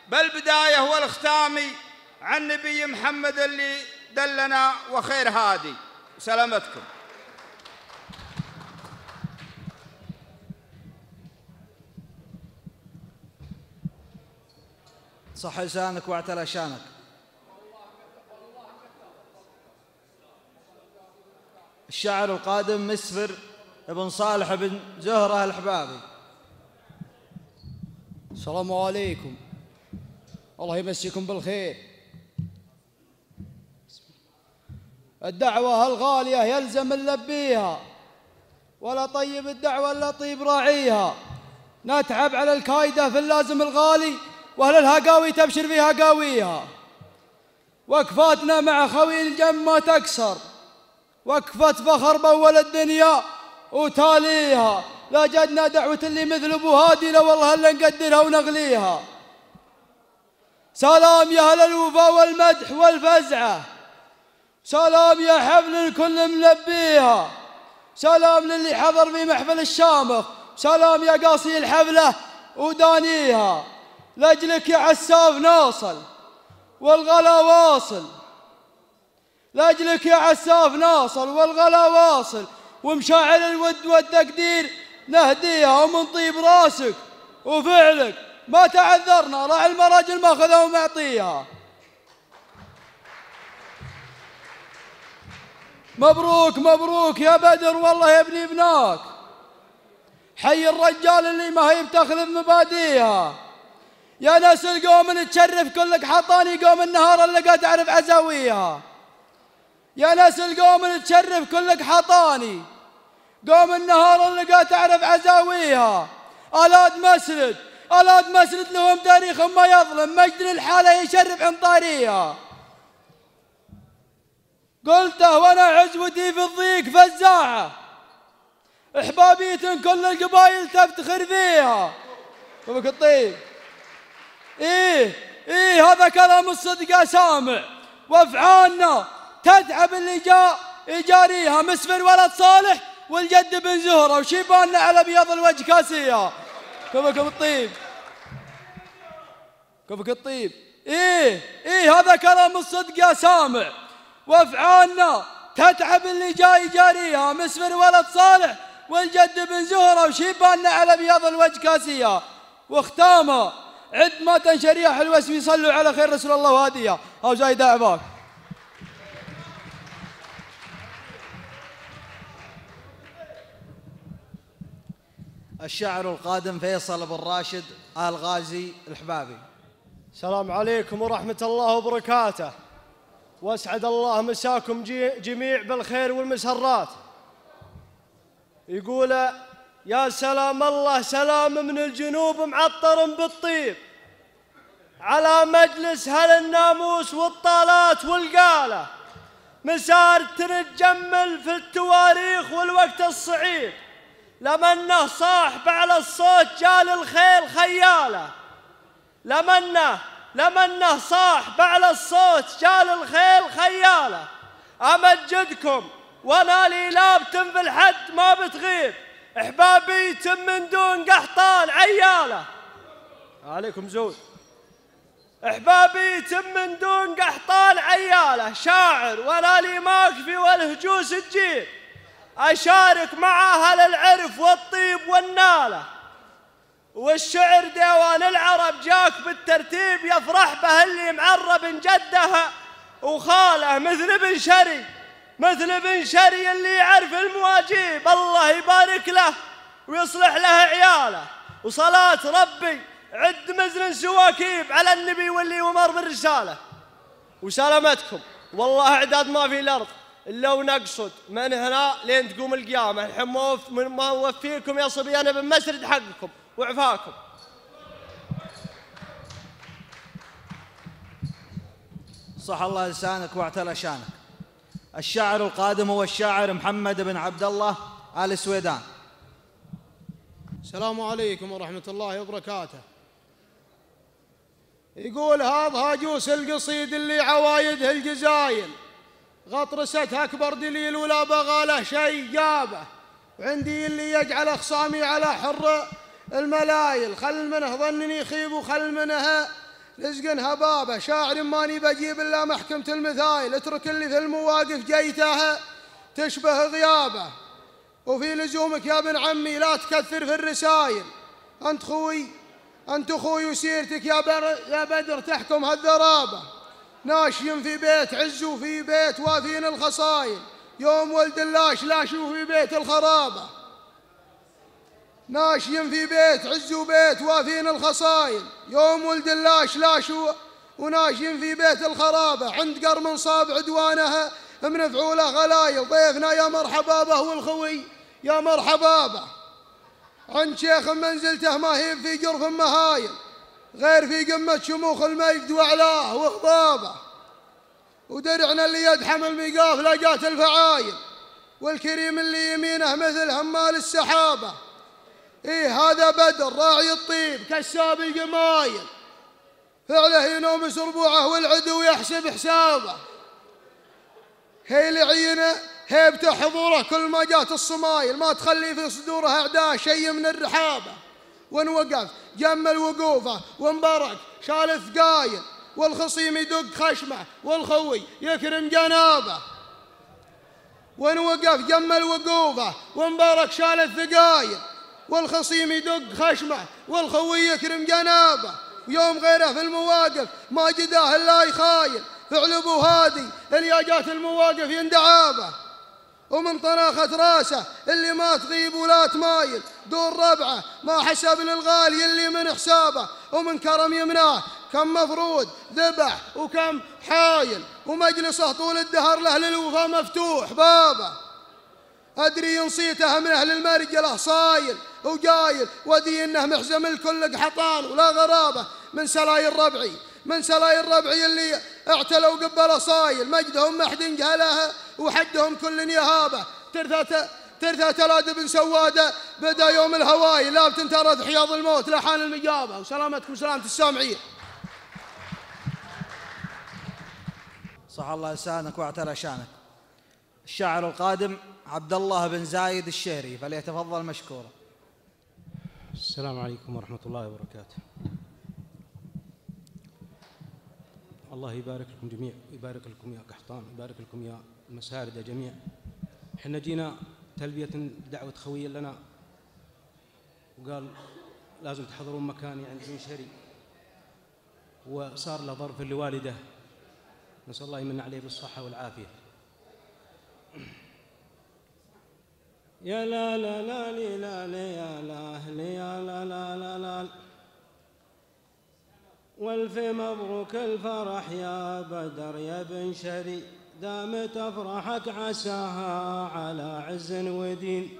بالبداية والختامي عن نبي محمد اللي دلنا وخير هادي. سلامتكم. صح لسانك واعتلى شانك. الشاعر القادم مسفر ابن صالح بن زهرة الحبابي السلام عليكم. الله يمسيكم بالخير. الدعوة الغالية يلزم نلبيها ولا طيب الدعوة إلا طيب راعيها. نتعب على الكايدة في اللازم الغالي. وأهل الهقاوي تبشر في هقاويها وقفاتنا مع خوي الجم ما تكسر. وقفة فخر بأول الدنيا وتاليها. لا جدنا دعوة اللي مثل أبو هادي لو والله إلا نقدرها ونغليها. سلام يا أهل الوفا والمدح والفزعة. سلام يا حفل الكل ملبيها. سلام للي حضر في محفل الشامخ. سلام يا قاصي الحفلة ودانيها. لأجلك يا عساف ناصل والغلا واصل. لأجلك يا عساف ناصل والغلا واصل. ومشاعر الود والتقدير نهديها ومن طيب راسك وفعلك. ما تعذرنا راعي المراجل ماخذها ومعطيها مبروك مبروك يا بدر والله يا ابني ابناك. حي الرجال اللي ما هي بتأخذ بمباديها يا ناس القوم تشرف كلك حطاني قوم النهار اللي قاعد تعرف عزاويها يا ناس القوم تشرف كلك حطاني قوم النهار اللي قاعد تعرف عزاويها الاد مسرد الاد مسرد لهم تاريخ ما يظلم مجد الحاله يشرف عنطاريها قلته وأنا عزوتي في الضيق فزاعة. احبابية كل القبايل تفتخر فيها. وبك الطيب إيه إيه هذا كلام الصدق يا سامع وافعالنا تتعب اللي جاء يجاريها مسفر ولد صالح والجد بن زهرة. وشيباننا على بياض الوجه كاسية؟ كفك الطيب. كفك الطيب. إيه إيه هذا كلام الصدق يا سامع وافعالنا تتعب اللي جاي يجاريها مسفر ولد صالح والجد بن زهرة. وشيباننا على بياض الوجه كاسية؟ واختامه. عد ما تنشر رياح الوسم يصلوا على خير رسول الله هاديه أو زايد اعباك الشاعر القادم فيصل بن راشد آل غازي الحبابي. السلام عليكم ورحمة الله وبركاته. وأسعد الله مساكم جميع بالخير والمسرات. يقول يا سلام الله سلام من الجنوب معطر بالطيب. على مجلس هل الناموس والطالات والقالة. مسار تنجمل في التواريخ والوقت الصعيب لمنه صاحب على الصوت جال الخيل خياله. لمنه لمنه صاحب على الصوت جال الخيل خياله. أمجدكم وأنا لي لابت في الحد ما بتغيب. احبابي من دون قحطان عياله. عليكم زود احبابي من دون قحطان عياله. شاعر ولا لي ماكفي والهجوس تجيب اشارك مع أهل العرف والطيب والناله. والشعر ديوان العرب جاك بالترتيب يفرح به اللي معرب جده وخاله مثل ابن شري. مثل ابن شري اللي يعرف المواجيب الله يبارك له ويصلح له عياله. وصلاة ربي عد مزن سواكيب على النبي واللي ومر بالرسالة. وسلامتكم. والله أعداد ما في الأرض إلا ونقصد. من هنا لين تقوم القيامة. الحين ما نوفيكم يا صبيان بن مسرد حقكم. وعفاكم. صح الله لسانك واعتلى شانك. الشاعر القادم هو الشاعر محمد بن عبد الله آل سويدان. السلام عليكم ورحمة الله وبركاته. يقول هذا هاجوس القصيد اللي عوايده الجزايل. غطرسته أكبر دليل ولا بغى له شيء جابه. وعندي اللي يجعل أخصامي على حر الملايل. خل منه ظنني يخيب وخل منها رزق هبابه شاعر ماني بجيب إلا محكمة المثايل اترك اللي في المواقف جيتها تشبه غيابه. وفي لزومك يا ابن عمي لا تكثر في الرسايل. أنت خوي أنت خوي وسيرتك يا, بر يا بدر تحكم هالذرابة. ناشيم في بيت عز وفي بيت وافين الخصايل. يوم ولد اللاش لاش وفي بيت الخرابة. ناشيم في بيت عز وبيت وافين الخصايل. يوم ولد اللاش لاش و- وناشيم في بيت الخرابة. عند قرم صاب عدوانها من فعوله غلايل. ضيفنا يا مرحبا به والخوي يا مرحبا به. عند شيخ منزلته ما هي في جرف مهايل. غير في قمة شموخ المجد وأعلاه وهضابه ودرعنا اللي يدحم الميقاف لقات الفعايل. والكريم اللي يمينه مثل همال السحابة. إيه هذا بدر راعي الطيب. كساب القمايل فعله ينوم سربوعه والعدو يحسب حسابه. هي العينة هيبته حضوره كل ما جات الصمايل. ما تخلي في صدوره أعداء شيء من الرحابة. وان وقف جمل وقوفه وانبرك شال الثقايل والخصيم يدق خشمه والخوي يكرم جنابه. وان وقف جمل وقوفه وانبرك شال الثقايل والخصيم يدق خشمه والخوي يكرم جنابه. ويوم غيره في المواقف ما جداه إلا يخايل. فعل أبو هادي اللي جات المواقف يندعابه. ومن طناخة راسه اللي ما تغيب ولا تمايل. دور ربعه ما حسب للغالي اللي من حسابه. ومن كرم يمناه كم مفروض ذبح وكم حايل. ومجلسه طول الدهر له للوفا مفتوح بابه. أدري نصيته من أهل المرجلة صايل. وجايل ودي إنه محزم الكل قحطان ولا غرابة. من سلاي الربعي من سلاي الربعي اللي اعتلوا قبل صايل. مجدهم ما حد جهلها وحدهم كل يهابة. ترثة ترثة تلاد بن سوادة بدا يوم الهواي. لا بتنترث حياض الموت لحان المجابة. وسلامتكم سلامة السامعين. صح الله لسانك واعتلى شانك. الشاعر القادم عبد الله بن زايد الشهري فليتفضل مشكورا. السلام عليكم ورحمة الله وبركاته. الله يبارك لكم جميع ويبارك لكم يا قحطان ويبارك لكم يا المسارد يا جميع. إحنا جينا تلبية دعوة خوي لنا وقال لازم تحضرون مكاني عند بن شهري. وصار له ظرف لوالده. نسأل الله يمن عليه بالصحة والعافية. يا لا لا لا لي لا لي يا لا لي يا لا لا لا لا والف مبروك الفرح يا بدر يا بن شري. دامت افراحك عساها على عز ودين.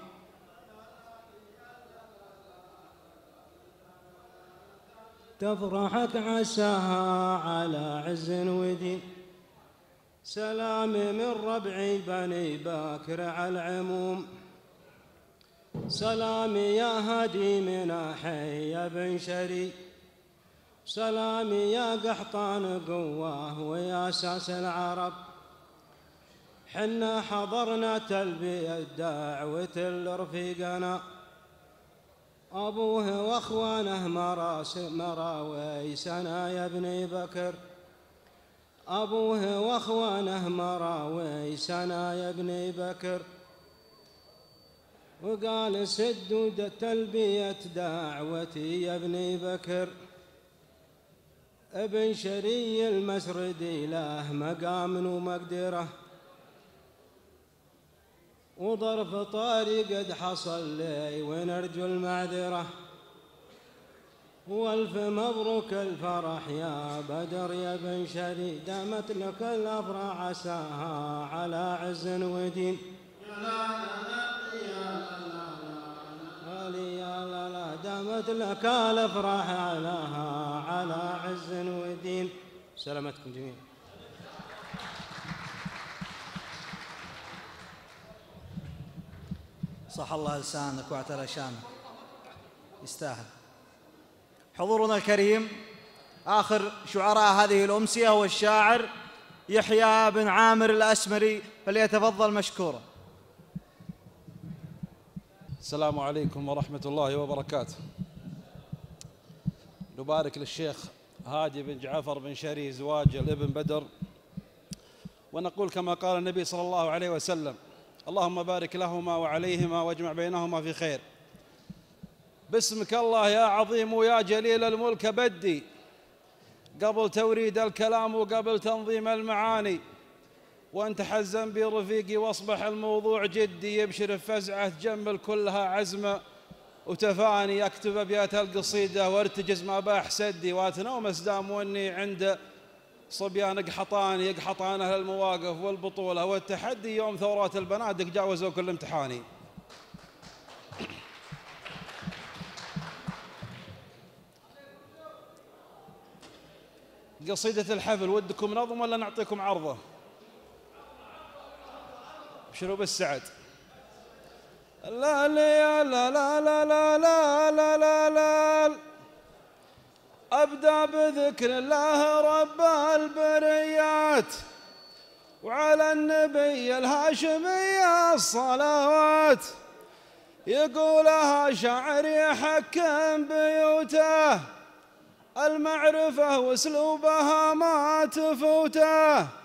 تفرحك عساها على عز ودين. سلامي من ربعي بني باكر على العموم. سلامي يا هادي من حي بن شري. سلامي يا قحطان قواه ويا ساس العرب. حنا حضرنا تلبية دعوة الرفيقنا أبوه وأخوانه مراس مراوي سنا يا ابني بكر. أبوه وأخوانه مراوي سنا يا ابني بكر. وقال سدوا تلبية دعوتي يا ابني بكر. ابن شري المسردي له مقام ومقدرة. وظرف طاري قد حصل لي ونرجو المعذرة. والف مبروك الفرح يا بدر يا بن شري. دامت لك الأفراح عساها على عز ودين. علي يا لا لا دامت لك الأفراح علاها على عز ودين سلامتكم جميعا. صح الله لسانك واعتلى شانك يستاهل. حضورنا الكريم آخر شعراء هذه الأمسية هو الشاعر يحيى بن عامر الأسمري فليتفضل مشكورا. السلام عليكم ورحمة الله وبركاته. نبارك للشيخ هادي بن جعفر بن شري زواج الابن بدر. ونقول كما قال النبي صلى الله عليه وسلم اللهم بارك لهما وعليهما واجمع بينهما في خير. باسمك الله يا عظيم ويا جليل الملك بدي قبل توريد الكلام وقبل تنظيم المعاني وانت حزن بي رفيقي وأصبح الموضوع جدي يبشر بفزعة تجمل كلها عزمة وتفاني أكتب أبيات القصيدة وأرتجز ما باح سدي واتنومس دام وأني عند صبيان يقحطان أهل المواقف والبطولة والتحدي يوم ثورات البنادق جاوزوا كل امتحاني قصيدة الحفل ودكم نظم ولا نعطيكم عرضة؟ ابشروا بالسعد لا لا لا لا لا لا لا لا لا أبدأ بذكر الله رب البريات وعلى النبي الهاشمي الصلوات يقولها شاعر يحكم بيوته المعرفة واسلوبها ما تفوته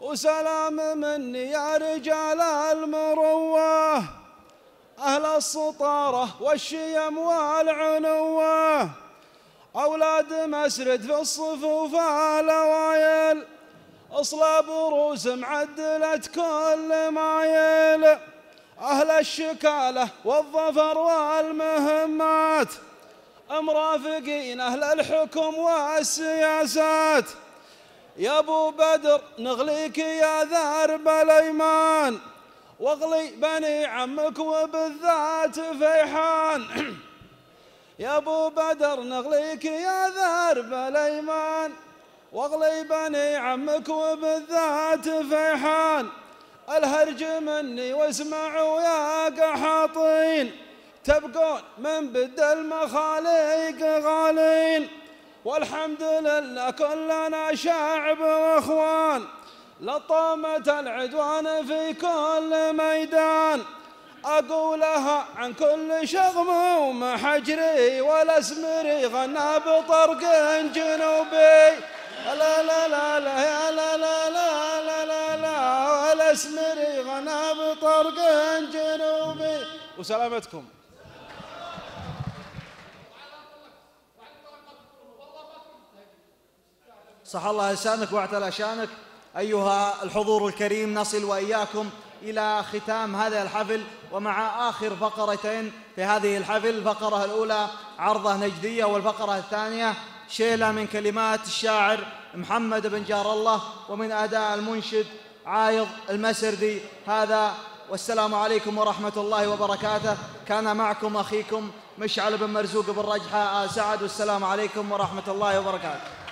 وسلام مني يا رجال المروة أهل السطارة والشيم والعنوة. أولاد مسرد في الصفوف الأوائل أصلاب روس معدلة كل مايل. أهل الشكالة والظفر والمهمات مرافقين أهل الحكم والسياسات. يا ابو بدر نغليك يا ذرب الايمان واغلي بني عمك وبالذات فيحان. يا ابو بدر نغليك يا ذرب الايمان واغلي بني عمك وبالذات فيحان. الهرج مني واسمعوا يا قحاطين. تبقون من بد المخاليق غالين. والحمد لله كلنا شعب واخوان لطامة العدوان في كل ميدان أقولها عن كل شغم ومحجري والأسمري غنى بطرق جنوبي لا لا لا لا لا لا لا لا لا لا والأسمري غنى بطرق جنوبي وسلامتكم صح الله لسانك واعتلى شانك. أيها الحضور الكريم نصل وإياكم إلى ختام هذا الحفل ومع آخر فقرتين في هذه الحفل الفقرة الأولى عرضة نجدية والفقرة الثانية شيلة من كلمات الشاعر محمد بن جار الله ومن أداء المنشد عايض المسردي هذا. والسلام عليكم ورحمة الله وبركاته. كان معكم أخيكم مشعل بن مرزوق بن رجحة آل سعد. والسلام عليكم ورحمة الله وبركاته.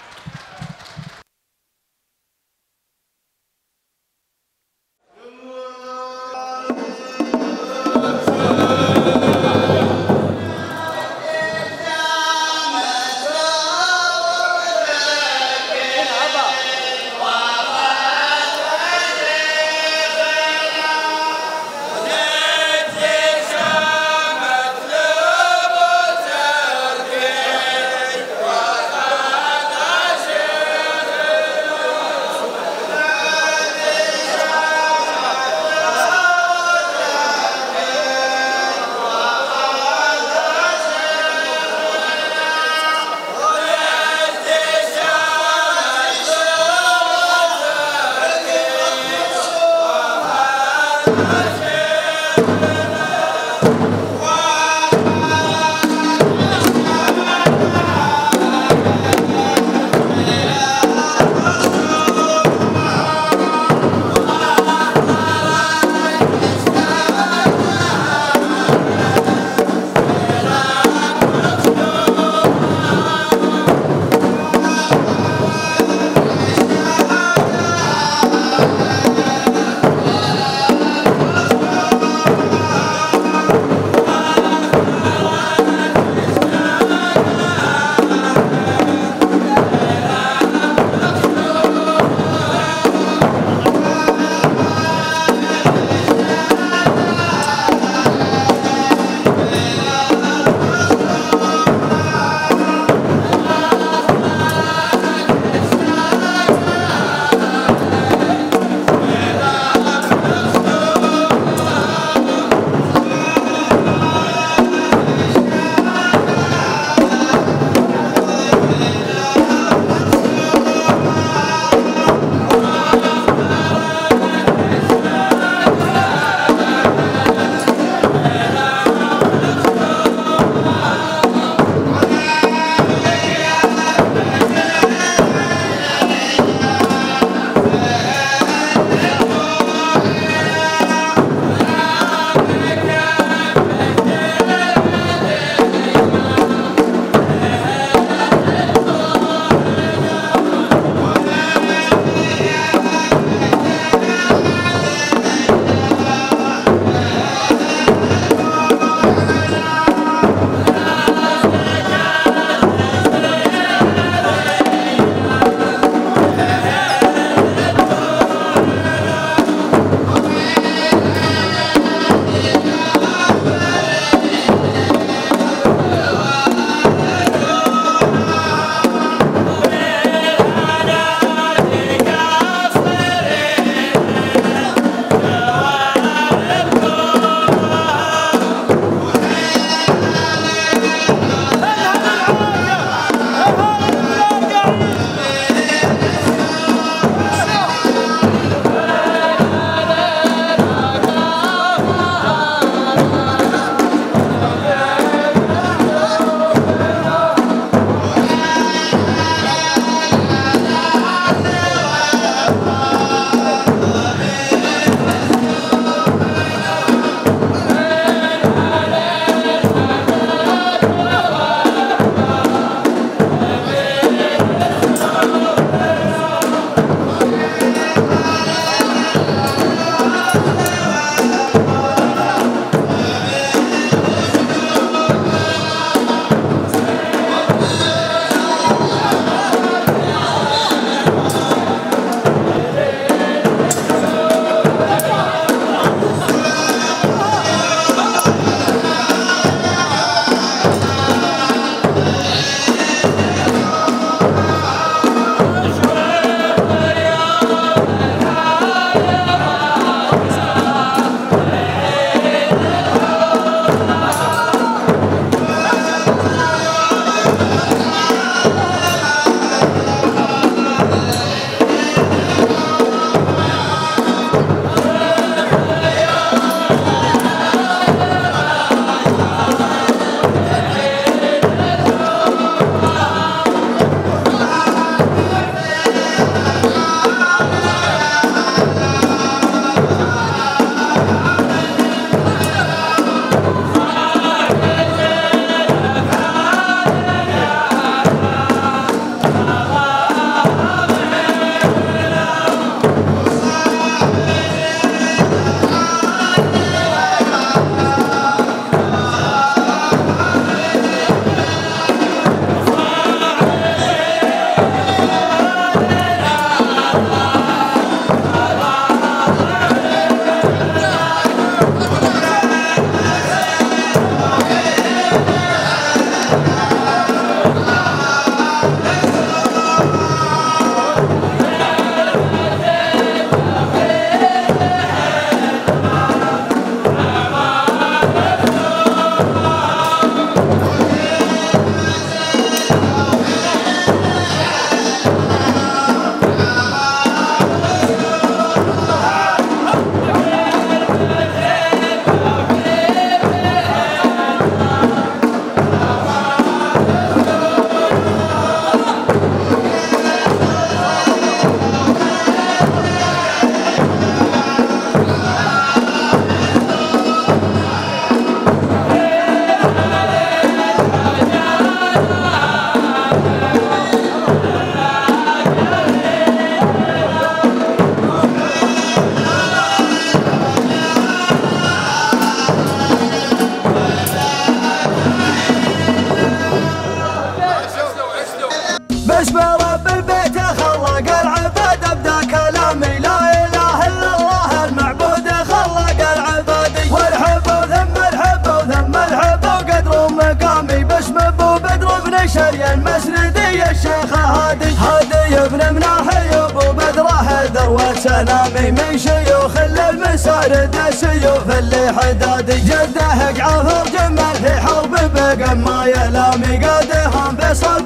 الشيخ هادي هادي ابن مناحي ابو بدر ذروة سلامي من شيوخ المسارد السيوف اللي حدادي جده جعفر جمال في حرب بقم ما يلامي قادهم فيصل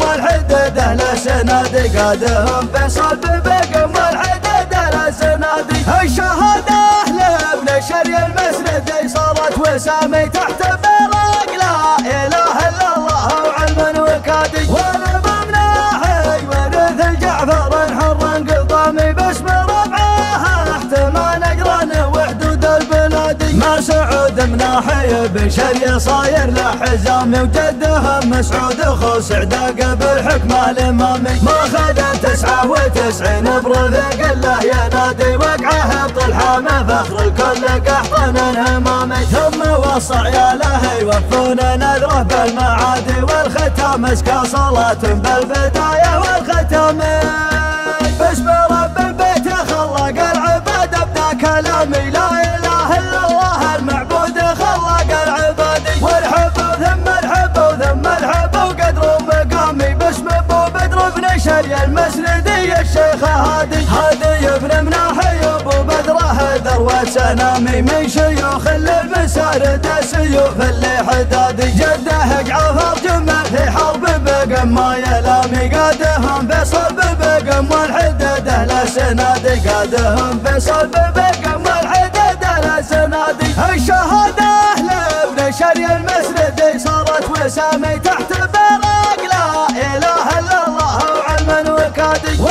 والحدد أهل سنادي قادهم فيصل والحدد أهل سنادي. الشهادة لابن شري المسندي صارت وسامي تحت براق سعود مناحي بشري صاير له حزامي وجده مسعود اخو سعده بالحكم الامامي ما خذ تسعة وتسعين برفق الله ينادي وقعه بطلحة فخر الكل قحطان امامي ثم وصى عياله يوفون نذره بالمعادي والختام اسكى صلاة بالبداية والختام سنامي من شيوخ المسارد السيوف اللي حدادي جده جعفر جمل في حرب بقم ما يلامي قادهم فيصل ببقم والحدد أهل سنادي قادهم فيصل ببقم والحدد أهل سنادي الشهادة لابن شري المسندي صارت وسامي تحت براق لا إله إلا الله وعلم وكادي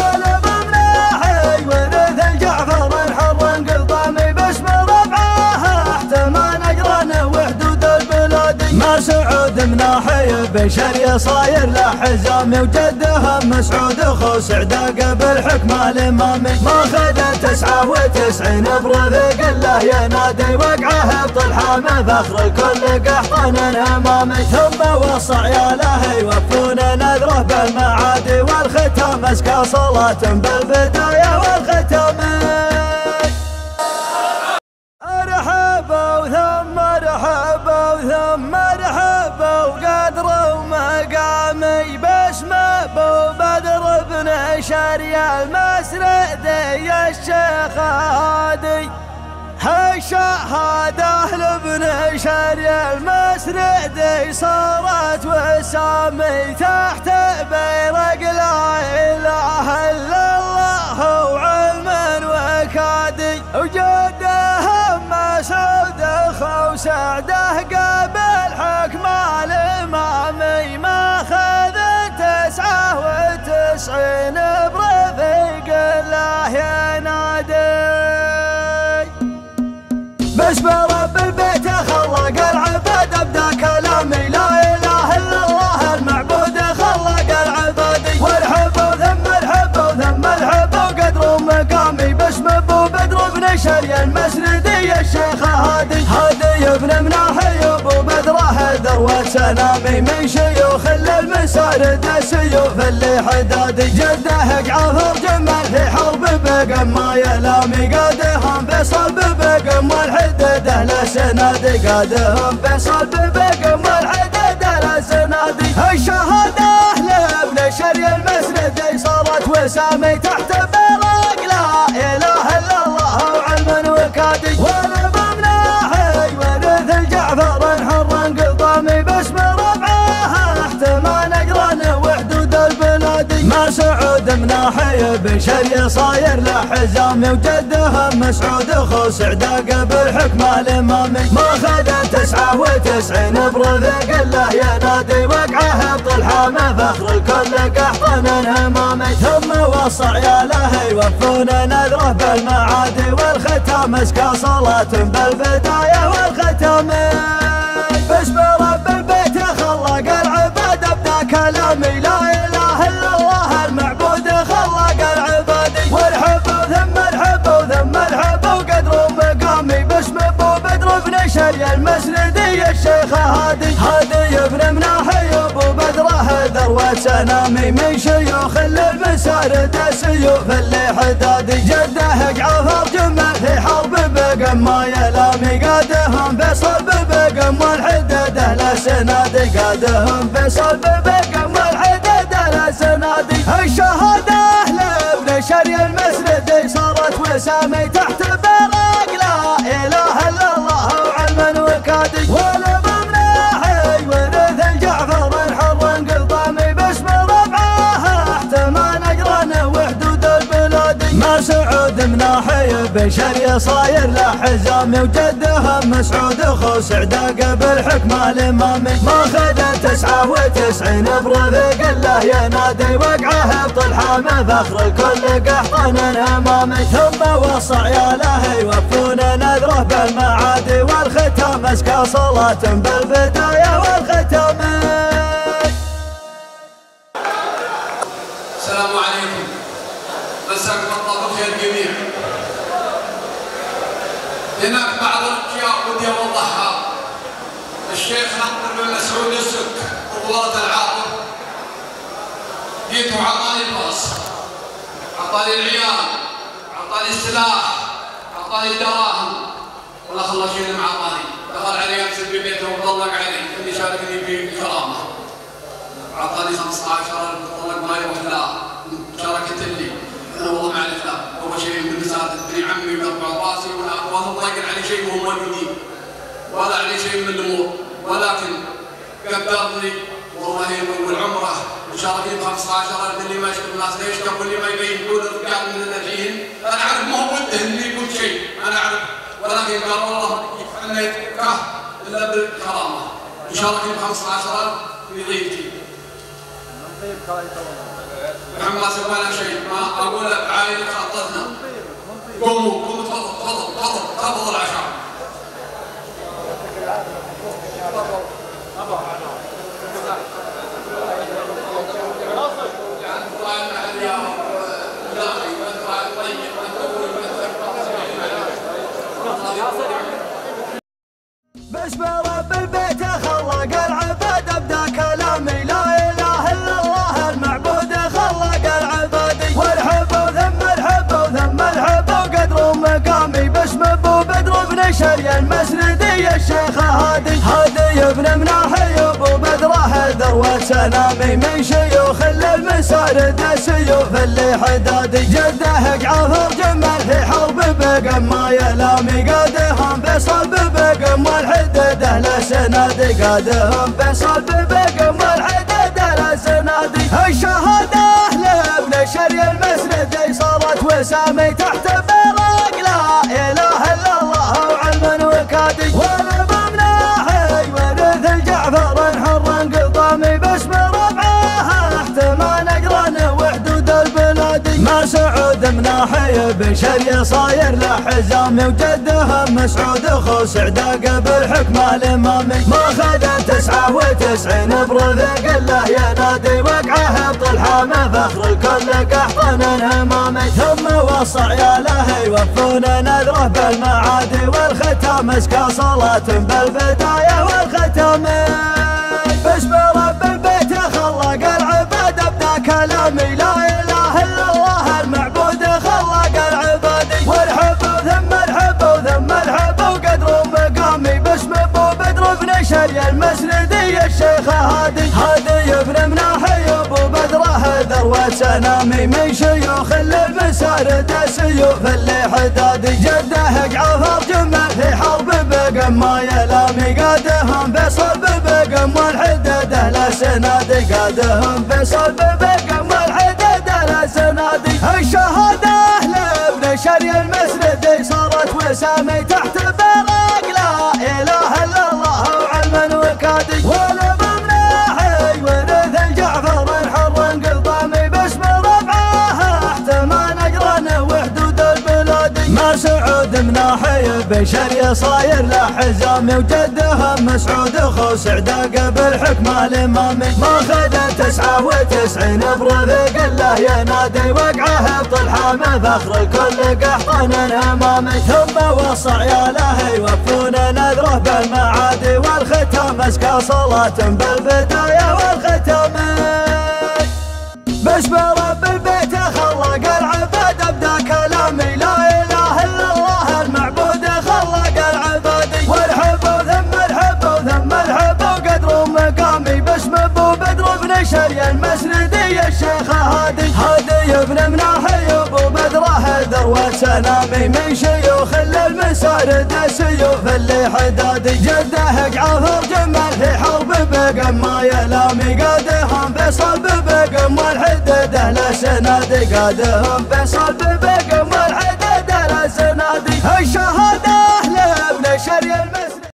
سعود مناحي بشري صاير له حزامي وجده مسعود اخو سعده بالحكم الامامي ما خذ تسعة وتسعين برفق الله ينادي وقعه بطلحة فخر الكل قحطان امامي ثم وصى عياله يوفون نذره بالمعادي والختام اسكى صلاة بالبداية بن شري المسردي الشيخ هادي. هالشهادة لابن شري المسردي صارت وسامي تحت بيرق لا إله إلا الله وعلما وكادي. وجده مسعود اخو سعده قبل حكم الامامي ما خذ تسعة وتسعين بدر بن شري المسندي الشيخ هادي. هادي ابن مناحي أبو بدره ذروة سلامي من شيوخ المسارد السيوف اللي حدادي جده جعفر جمال. في حرب بقم ما يلامي قادهم فيصل ببقم والحدد أهل سنادي قادهم فيصل ببقم والحدد أهل سنادي الشهادة لابن شري المسندي صارت وسامي تحت براق مناحي بشري صاير له حزامي وجده مسعود اخو سعده بالحكم الامامي ما خذ تسعة وتسعين برفق الله ينادي وقعه بطلحة فخر الكل قحطان امامي ثم وصى عياله يوفون نذره بالمعادي والختام. اسكى صلاة بالبداية والختام. باسم رب البيت خلق العباد ابدا كلامي لا الشيخ هادي. هادي ابن مناحي أبو بدره ذروة سنامي من شيوخ للمسارد سيوف اللي حدادي جده جعفر جمل في حرب بقم ما يلامي قادهم بصلب بقم والحدده لا سنادي قادهم بصلب بقم والحدده لا سنادي الشهاده لابن شري المسرد صارت وسامي تحت براق مناحي بن شري صاير له حزامي وجدهم مسعود اخو سعده قبل حكم الامامي ما خذ تسعة وتسعين برفق الله ينادي وقعه بطلحامه فخر الكل قحطان إمامي. ثم وصى عياله يوفون نذره بالمعادي والختام. اسكى صلاة بالبداية والختام. السلام عليكم. مساكم الله بالخير جميعا. هناك بعض الأشياء ودي أوضحها. الشيخ ناصر بن مسعود السك وطولة العاطف جيت وعطاني الباص عطاني العيال عطاني السلاح عطاني الدراهم ولا خلى شيء ما عطاني دخل علي امس ببيته وطلق علي. اني شاركني في كرامة. عطاني 15 طلق ما يروح لا شاركت لي أنا والله اعرف لا اول شيء من مساعدة ابن عمي ويرفع راسي ولا واهم ضايق علي شيء وهم موجودين. ولا علي شيء من الأمور. ولكن قدرني والله والعمرة. وشاركني ب 15000 اللي ما يشكر الناس ليش قبل اللي ما يبين يقول الرجال من الناجحين أنا أعرف ما هو وده اللي يقول شيء. أنا أعرف. ولكن قال والله يفعلني كره إلا بالكرامة. وشاركني ب 15000 في ضيفتي. نحن ما سوينا شيء ما أقول عائله خطتنا قوموا قوموا تفضل تفضل تفضل تفضل العشاء شري المسندي الشيخ هادي. هادي بن مناحي أبو بدره ذروه سلامي من شيوخ للمسارد سيوف اللي حدادي جده جعفر جمل في حرب بقم ما يلامي قادهم بصلب بقم والحدده لا سنادي قادهم بصلب بقم والحدده لا سنادي الشهاده لابن شري المسندي. صارت وسامي تحت براق مناحي بن شري صاير له حزامي وجدهم مسعود اخو سعده قبل حكم الامامي ما خذ تسعة وتسعين برفق الله ينادي وقعه بطلحامه فخر الكل قحطان امامي ثم وصى عياله يوفون نذره بالمعادي والختام اسكى صلاة بالبداية والختام. باسم رب البيت خلق العباد ابدا كلامي لا إله إلا الله. شري المسندي الشيخ هادي. هادي بن مناحي ابو بدره ذروه سنامي من شيوخ للمسارد سيوف اللي حدادي جده جعفر جمل في حرب بقم ما يلامي قادهم بصلب بقم والحدده لا سنادي. قادهم بصلب بقم والحدده لا سنادي. الشهاده لابن شري المسندي صارت وسامي تحت براق بن شري صاير له حزامي وجدهم مسعود اخو سعده قبل حكم الامامي ما خذ تسعة وتسعين برفق الله ينادي وقعه بطلحامه فخر الكل قحطان امامي ثم وصى عياله يوفون نذره بالمعادي والختام. اسكى صلاة بالبداية والختام. باسم رب هادي هادي ابن مناحي ابو بدره هدر نامي من شيوخ المسارد سيوف اللي حدادي جده قعافر جمال في حرب بقم ما يلامي قادهم فيصل ببقم والحدد أهل سنادي قادهم فيصل ببقم والحدد أهل السنادي الشهاده